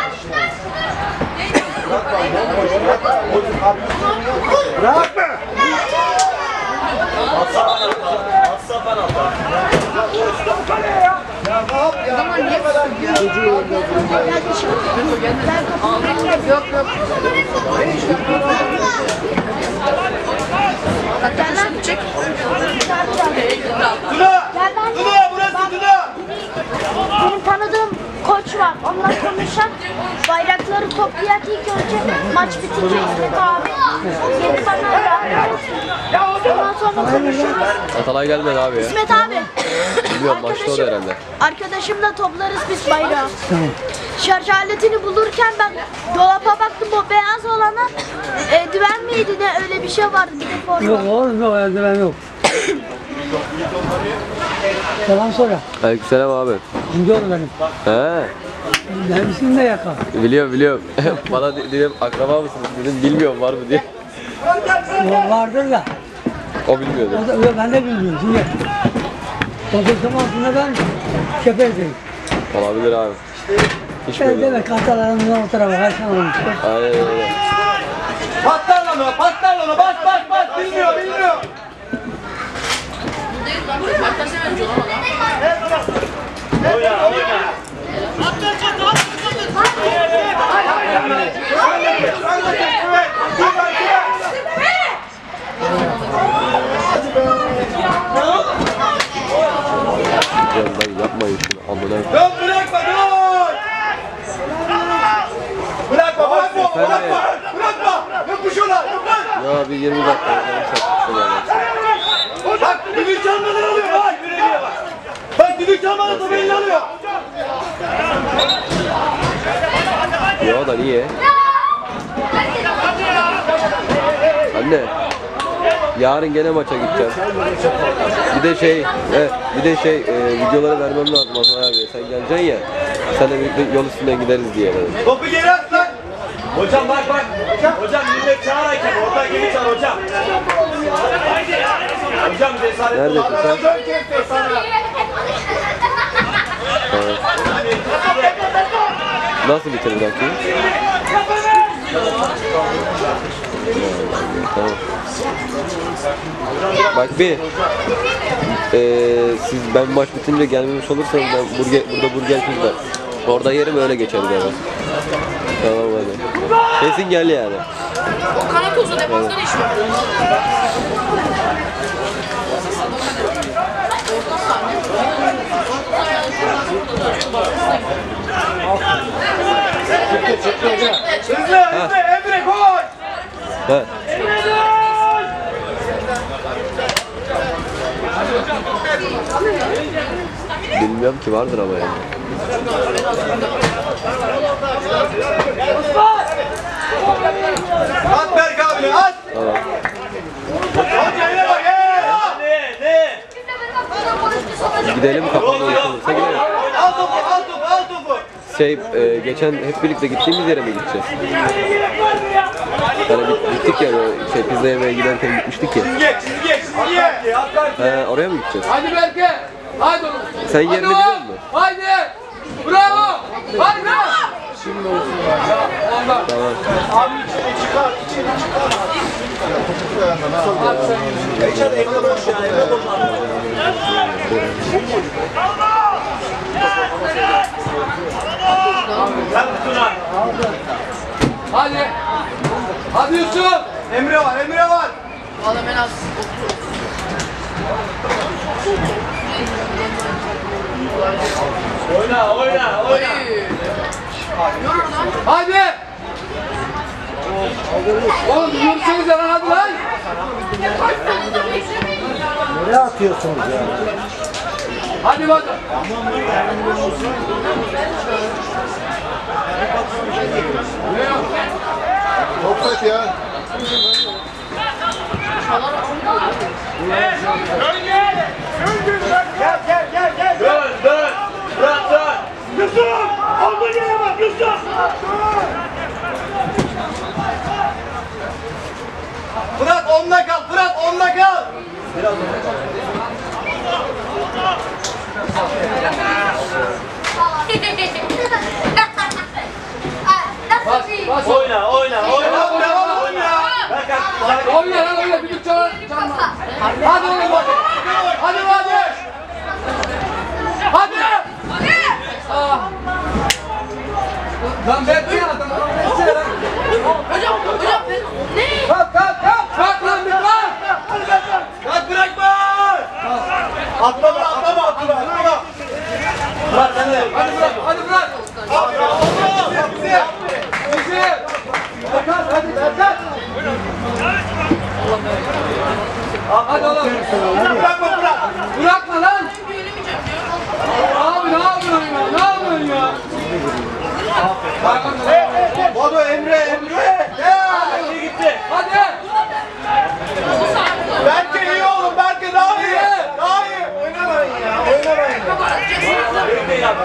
[SPEAKER 9] Bırakma.
[SPEAKER 2] Atsa ben atar. Atsa ben atar.
[SPEAKER 15] Zaman niye tutuyor? Yok yok. Nasıl çek?
[SPEAKER 9] Tuna. Tuna burası Tuna.
[SPEAKER 3] Benim tanıdığım koç var. Onunla konuşan bayrakları toplayak ilk önce maç bitince İsmet abi gelip bana yardım. Ondan sonra konuşuruz.
[SPEAKER 1] Atalay gelmedi abi ya.
[SPEAKER 3] İsmet abi.
[SPEAKER 1] Bilmiyorum maçta o da herhalde.
[SPEAKER 3] Arkadaşımla toplarız biz bayrağı. Şarj aletini bulurken ben dolapa baktım o beyaz olana eldiven miydi ne öyle bir şey vardı bir de forma.
[SPEAKER 20] Yok oğlum yok eldiven yok. Selam söyle.
[SPEAKER 1] Aleykümselam abi.
[SPEAKER 20] Şimdi oğlum benim.
[SPEAKER 1] He.
[SPEAKER 20] Neresin de yaka.
[SPEAKER 1] Biliyorum biliyorum. Bana de- dedim akraba mısınız dedim bilmiyorum var mı diye.
[SPEAKER 20] Vardır da.
[SPEAKER 1] O bilmiyordu.
[SPEAKER 20] O da, ben de bilmiyorum şimdi. Konuştum aslında ben kepezeyim.
[SPEAKER 1] Olabilir abi. Hiç
[SPEAKER 20] Ben
[SPEAKER 1] böyle.
[SPEAKER 20] demek hatalarımdan o tarafa kaçan olmuş.
[SPEAKER 1] Aynen öyle.
[SPEAKER 9] Patlar lan o, patlar lan o. Bas bas bas. Bilmiyor, bilmiyor. Oyna, oyna.
[SPEAKER 1] Hocam ben yapmayın şunu amına.
[SPEAKER 9] Dön bırakma, dur. Bırakma, bırakma, bırakma. Bırakma. Yapış ona, yapış.
[SPEAKER 1] Ya bir 20 dakika. yani.
[SPEAKER 9] Bak düdük çalmadan alıyor bak. Bak düdük çalmadan topu eline alıyor.
[SPEAKER 1] Ya da niye? Anne. Yarın gene maça gideceğim. Bir de şey, e, bir de şey e, videoları vermem lazım Hasan abi. Sen geleceksin ya. Seninle birlikte yol üstünden gideriz diye dedim.
[SPEAKER 9] Topu geri at lan. Hocam bak bak. Hocam millet çağır hakemi. Oradan geri çağır hocam. Hocam cesaret
[SPEAKER 1] Neredesin sen? Nasıl bitirdin hakkıyı? Tamam. Bak bir. Eee siz ben maç bitince gelmemiş olursanız ben burger, burada burger var. Orada yerim öyle geçerim eve. Tamam hadi. Kesin gel yani.
[SPEAKER 15] O kanat olsa defansta ne işi var?
[SPEAKER 9] Hızlı hızlı Emre koş.
[SPEAKER 1] Ha. Bilmiyorum ki vardır ama yani.
[SPEAKER 9] At Berk abine at.
[SPEAKER 1] Tamam.
[SPEAKER 9] At yerine bak. Ne ne?
[SPEAKER 1] Gidelim kafamda uyuşursa gidelim.
[SPEAKER 9] Al topu al topu.
[SPEAKER 1] Şey, e, geçen hep birlikte gittiğimiz yere mi gideceğiz? Yani git- gittik ya böyle şey pizza yemeye giderken gitmiştik ya. He, oraya mı gideceğiz?
[SPEAKER 4] Hadi Berke. Hadi oğlum.
[SPEAKER 1] Sen
[SPEAKER 4] Hadi
[SPEAKER 1] yerini biliyor musun?
[SPEAKER 4] Haydi. Bravo. Hadi. Şimdi olsun ya. Ondan.
[SPEAKER 1] Tamam.
[SPEAKER 9] İçeride Emre boş ya. Emre boş.
[SPEAKER 4] Hadi. Hadi Yusuf.
[SPEAKER 9] Emre var Emre var.
[SPEAKER 15] Adam en az
[SPEAKER 9] Oyna oyna oyna.
[SPEAKER 4] Hadi. Oğlum yürüsenize lan hadi lan.
[SPEAKER 20] Nereye atıyorsunuz ya?
[SPEAKER 4] Hadi bak.
[SPEAKER 20] Offside ya.
[SPEAKER 9] Gel gel gel gel. Dön dön. Bırak dön. Yusuf. Olduğun yere bak Yusuf. Fırat onunla kal. Fırat onunla kal.
[SPEAKER 4] Bas bas.
[SPEAKER 9] Oyna oyna oyna. Oyna oyna. Bak.
[SPEAKER 4] Oyna lan oyna. Bir çal. Çalma. Hadi oğlum hadi. Hadi hadi. Hadi. Ah. Lan. Bekle lan.
[SPEAKER 15] Hocam, hocam ne?
[SPEAKER 4] Kalk kalk kalk. Kalk lan bir kalk.
[SPEAKER 9] Kalk bırakma. Atlama atlama atlama atlama. Fırat sen de.
[SPEAKER 4] Hadi bırak. Hadi bırak.
[SPEAKER 9] Bizi.
[SPEAKER 4] Bizi. Kalk hadi kalk. Hadi oğlum.
[SPEAKER 9] Bırakma Fırat.
[SPEAKER 4] Bırakma lan. Abi ne yapıyorsun ya? Ne yapıyorsun ya?
[SPEAKER 9] Bodo Emre. Ya. İyi gitti.
[SPEAKER 4] Hadi.
[SPEAKER 9] Berke iyi oğlum. Berke daha iyi. Daha iyi. Oynamayın ya. Oynamayın. Bırakma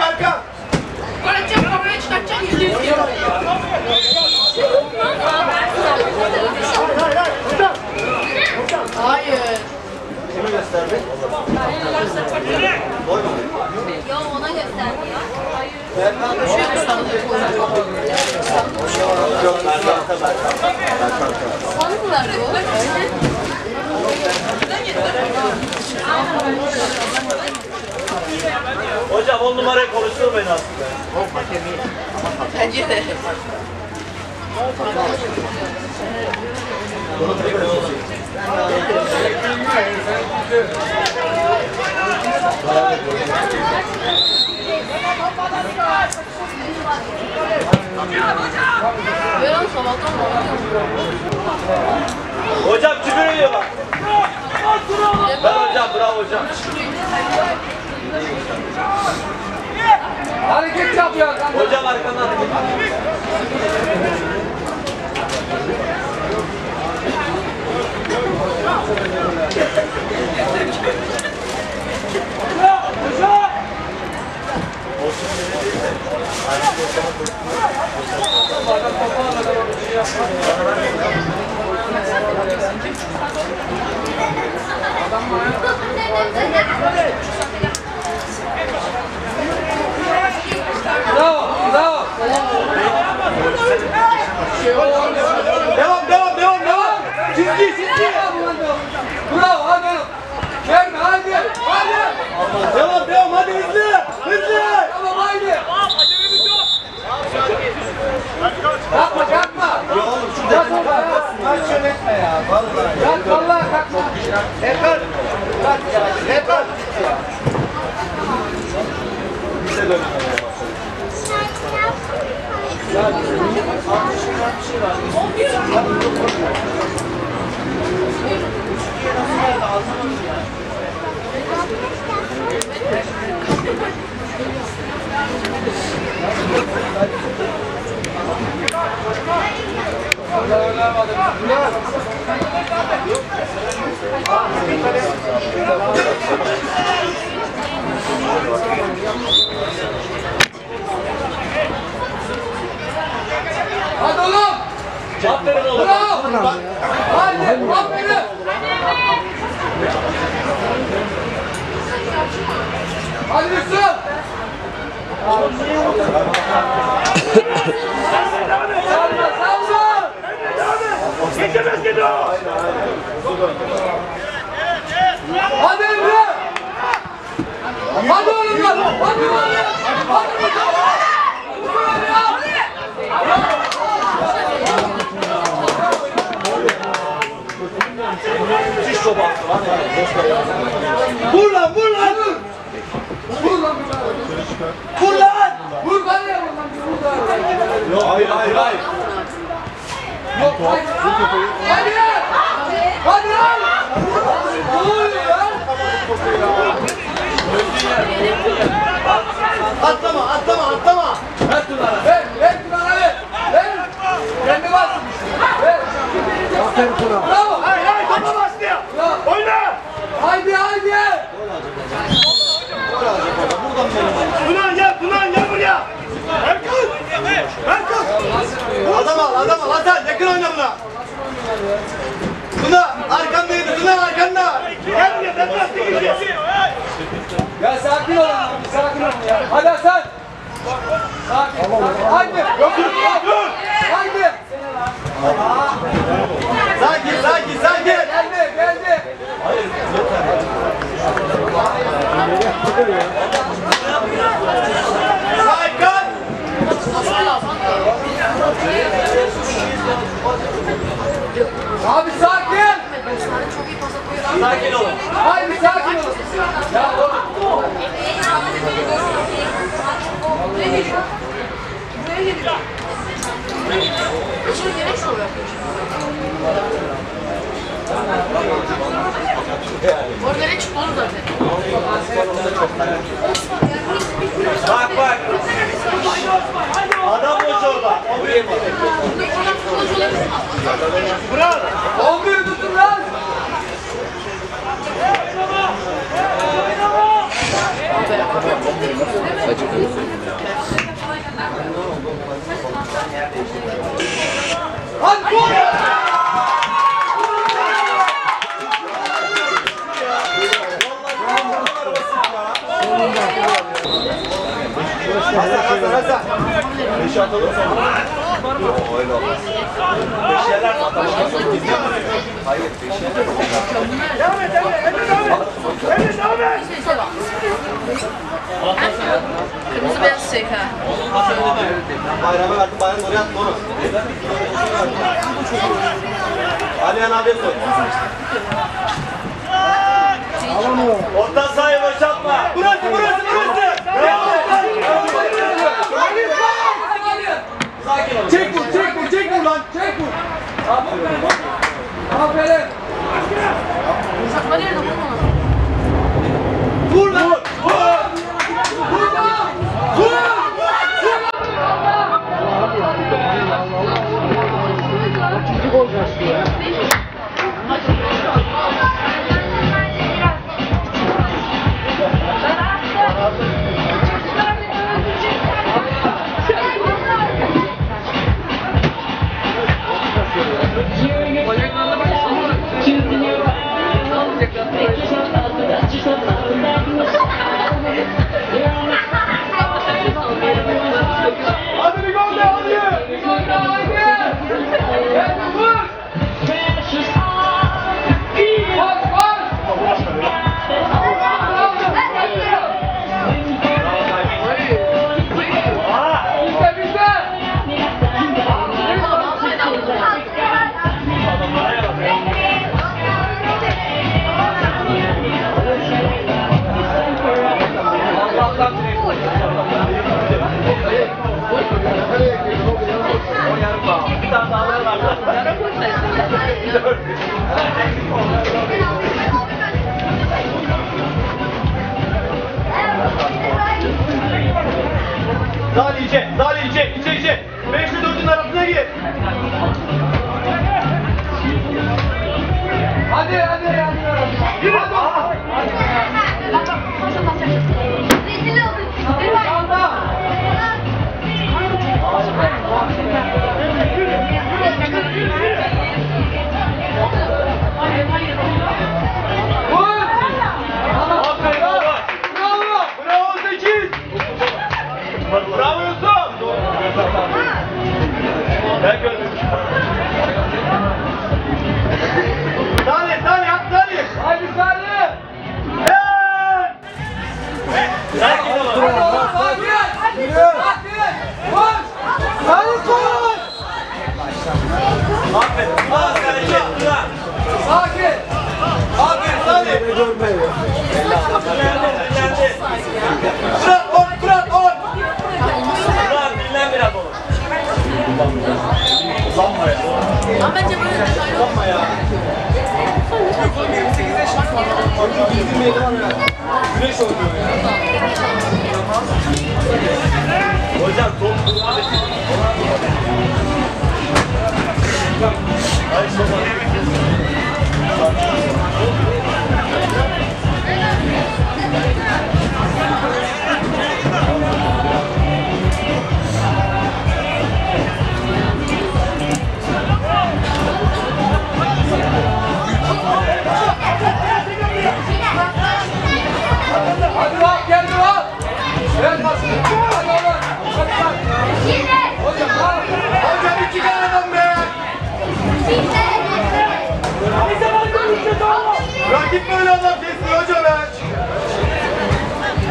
[SPEAKER 9] Berke.
[SPEAKER 15] Gol atacağım, kafaya çıkartacağım, yüzde yüz. Hayır.
[SPEAKER 14] Yo ona gösterdi ya.
[SPEAKER 9] Yok Berkan.
[SPEAKER 15] Bana mı verdi o?
[SPEAKER 9] Hocam on numarayı konuşturmayın aslında.
[SPEAKER 15] Bence de. Onu sabahtan mı?
[SPEAKER 9] Hocam küfür ediyor bak. Ben hocam bravo hocam.
[SPEAKER 4] Hareket yapıyor Hakan.
[SPEAKER 9] Hocam arkandan.
[SPEAKER 4] Bravo, bravo.
[SPEAKER 9] Devam devam devam devam.
[SPEAKER 4] Çizgi, çizgi. Bravo, hadi oğlum. Verme, hadi. Hadi.
[SPEAKER 9] Devam devam hadi hızlı. Hızlı.
[SPEAKER 4] Tamam, haydi. Kalkma, kalkma. Yat orada ya.
[SPEAKER 9] Maç yönetme ya vallahi.
[SPEAKER 4] Yat vallahi kalkma.
[SPEAKER 9] Yeter. Kaç ya yeter. Bize dönmeye
[SPEAKER 4] Hadi oğlum.
[SPEAKER 9] Aferin oğlum.
[SPEAKER 4] Bravo. Hadi, aferin. Hadi Yusuf. Salma, salma. Hadi Emre. Hadi oğlum lan. Hadi oğlum. Hadi.
[SPEAKER 9] Şiş topu attı lan. Vur lan vur lan.
[SPEAKER 4] Vur lan.
[SPEAKER 9] Vur lan.
[SPEAKER 4] Vur ya vur lan. Vur lan.
[SPEAKER 9] Hayır hayır hayır.
[SPEAKER 4] Yok hayır. Hadi ya. Hadi lan. Ne oluyor ya?
[SPEAKER 9] Atlama atlama atlama.
[SPEAKER 4] Ver Tuna'na. Ver. Ver Tuna'na ver. Ver. Kendi bastın işte. Ver.
[SPEAKER 20] Aferin Tuna.
[SPEAKER 4] Bravo.
[SPEAKER 9] Hayır hayır topa bastı. Oyna.
[SPEAKER 4] Haydi haydi.
[SPEAKER 9] Tunan gel Tunan gel buraya. Adam al adam al Hasan yakın oyna buna. Tuna arkandaydı Tuna arkanda. Gel buraya ben nasıl gireceğim.
[SPEAKER 4] Ya sakin olun. Sakin olun ya. Hadi Hasan. Sakin. Haydi. Yok dur.
[SPEAKER 9] Dur.
[SPEAKER 4] Haydi.
[SPEAKER 9] Sakin sakin sakin.
[SPEAKER 4] Geldi geldi.
[SPEAKER 9] Hakan.
[SPEAKER 4] Abi sakin.
[SPEAKER 9] Sakin olun.
[SPEAKER 4] Haydi sakin olun. Ya oğlum.
[SPEAKER 15] Orada ne çıktı oğlum zaten.
[SPEAKER 9] Bak bak. Adam boş orada. O bir
[SPEAKER 15] Bundaki adam futbolcu olabilir mi?
[SPEAKER 9] Bravo.
[SPEAKER 4] 11 tutun lan. Hadi gol.
[SPEAKER 9] Hasan Hasan. Beşi atalım sonra. Yok öyle olmaz. Beş yerler mi atalım? Hayır beş yerler.
[SPEAKER 15] Kırmızı beyaz çek ha.
[SPEAKER 9] Bayrama verdim bayram oraya attım onu. Alihan abiye. Orta sahayı boşaltma. Burası burası burası.
[SPEAKER 4] Çek vur, çek vur, çek vur lan, çek vur. Aferin.
[SPEAKER 15] Vurma.
[SPEAKER 4] Vur lan. Bir
[SPEAKER 9] tane daha var. Dali içe, Dali içe, içe Aa, sen şey, Tuna.
[SPEAKER 4] Sakin.
[SPEAKER 9] Aferin Dali. Dinlendi, dinlendi. Fırat, on, Fırat, on. Fırat, dinlen biraz oğlum. Uzanma ya.
[SPEAKER 15] Ama böyle detaylı
[SPEAKER 9] Uzanma ya. Güneş oynuyor ya. Hocam top Ay sonra.
[SPEAKER 4] Hadi lan geldi lan. Ver pasını. Hocam
[SPEAKER 9] iki kanadın be. Rakip böyle adam kesmiyor hocam be.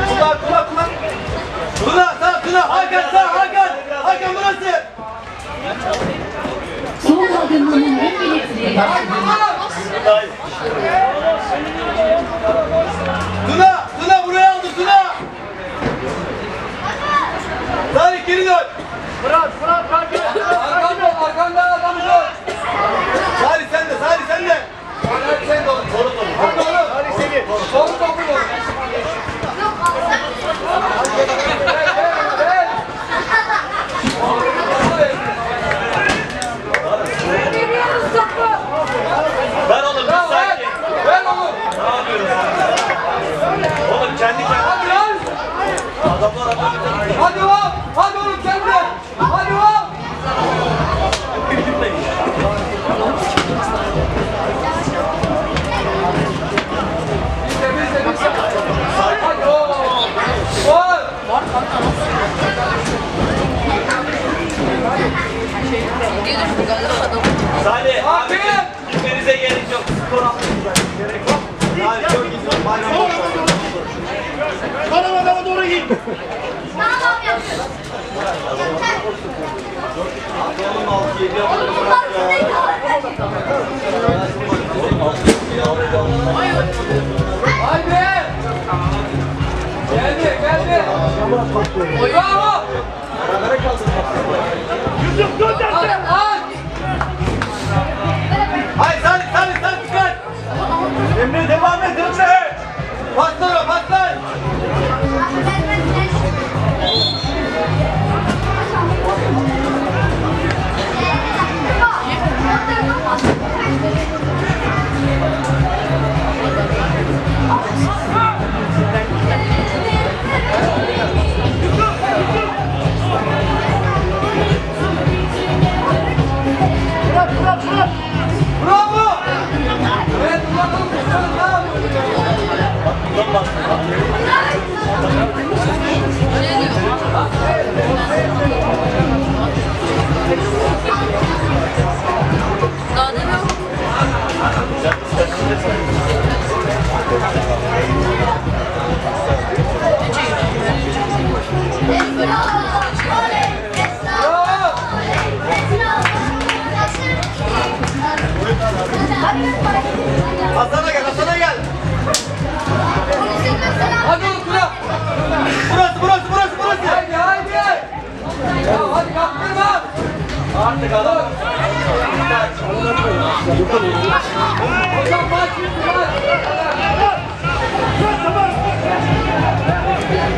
[SPEAKER 9] Tuna, Tuna, Tuna. Tuna, sağ, Tuna. Hakan, sağ, Hakan. Hakan burası.
[SPEAKER 21] Son adımının en belirtili
[SPEAKER 9] Tuna,
[SPEAKER 3] هذه واقف
[SPEAKER 4] Haydi. Geldi, geldi. Bravo. Hadi, hadi.
[SPEAKER 9] Hayır Salih Salih Salih dikkat. Emre devam et Emre. Patlar o
[SPEAKER 15] Daha da
[SPEAKER 9] Burası burası burası burası.
[SPEAKER 4] Haydi, haydi. Ya hadi kaptırma.
[SPEAKER 9] Artık adam.
[SPEAKER 4] Hocam maç bitti, maç.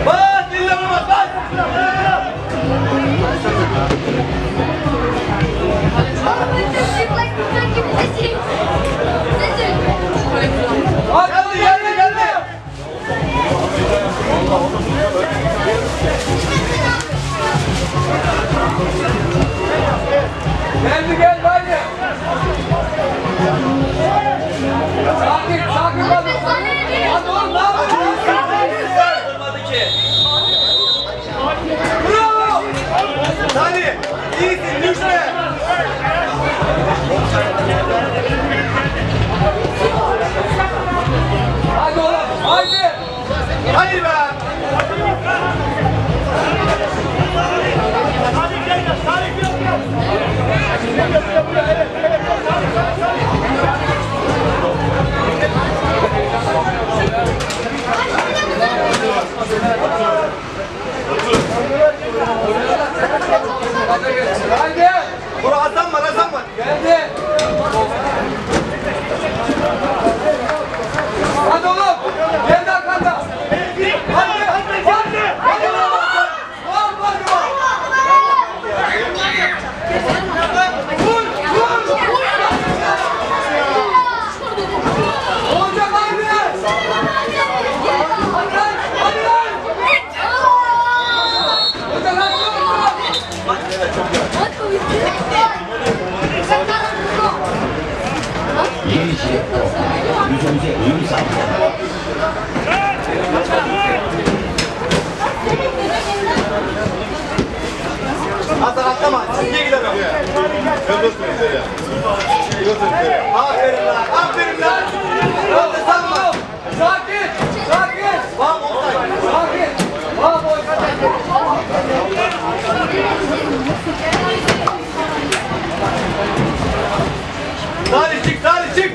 [SPEAKER 9] Bas dinleme bas bas.
[SPEAKER 4] Hadi,
[SPEAKER 9] Geldi
[SPEAKER 4] gel haydi. Sakin sakin hadi. Hadi oğlum ne yapıyorsun?
[SPEAKER 9] Olmadı ki.
[SPEAKER 4] Bravo.
[SPEAKER 9] Salih iyisin düşme.
[SPEAKER 4] Hadi oğlum haydi.
[SPEAKER 9] Hayır be.
[SPEAKER 4] Haydi.
[SPEAKER 9] Bura Hasan var Hasan var.
[SPEAKER 4] Geldi. Hadi oğlum. Geldi arkanda. Hadi. Hadi. Hadi. Hadi oğlum. Var var var. Vur. Vur. Olacak haydi. Hadi lan. Hadi lan. Olacak haydi.
[SPEAKER 9] Hasan atlama. Çizgiye gidemem. Aferin lan. Aferin lan. Hadi sanma.
[SPEAKER 4] Sakin. Sakin.
[SPEAKER 9] Bak olsaydı.
[SPEAKER 4] Sakin. Bravo.
[SPEAKER 9] Salih çık Salih çık.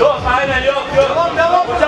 [SPEAKER 2] Yok aynen yok yok.
[SPEAKER 9] Devam devam.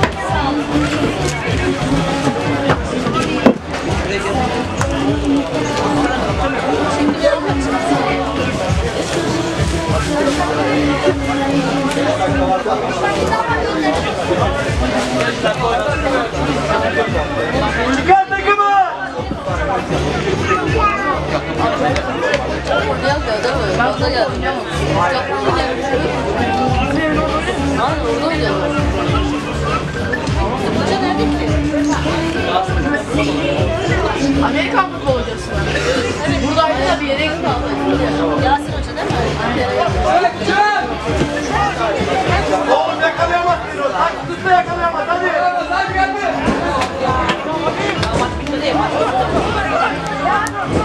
[SPEAKER 9] Çıkar takımı.
[SPEAKER 15] Yok ya değil mi? Fazla geldi biliyor musun? Japonya'da gelmiş. Lan orada oynuyorlar. Hoca nerede ki? Amerikan futbol hocası. Buradaydı da bir yere gitti. Yasin Hoca değil mi?
[SPEAKER 9] Oğlum yakalayamazsın o. Sen tutsa yakalayamaz. Hadi.
[SPEAKER 15] Hadi geldi. Hadi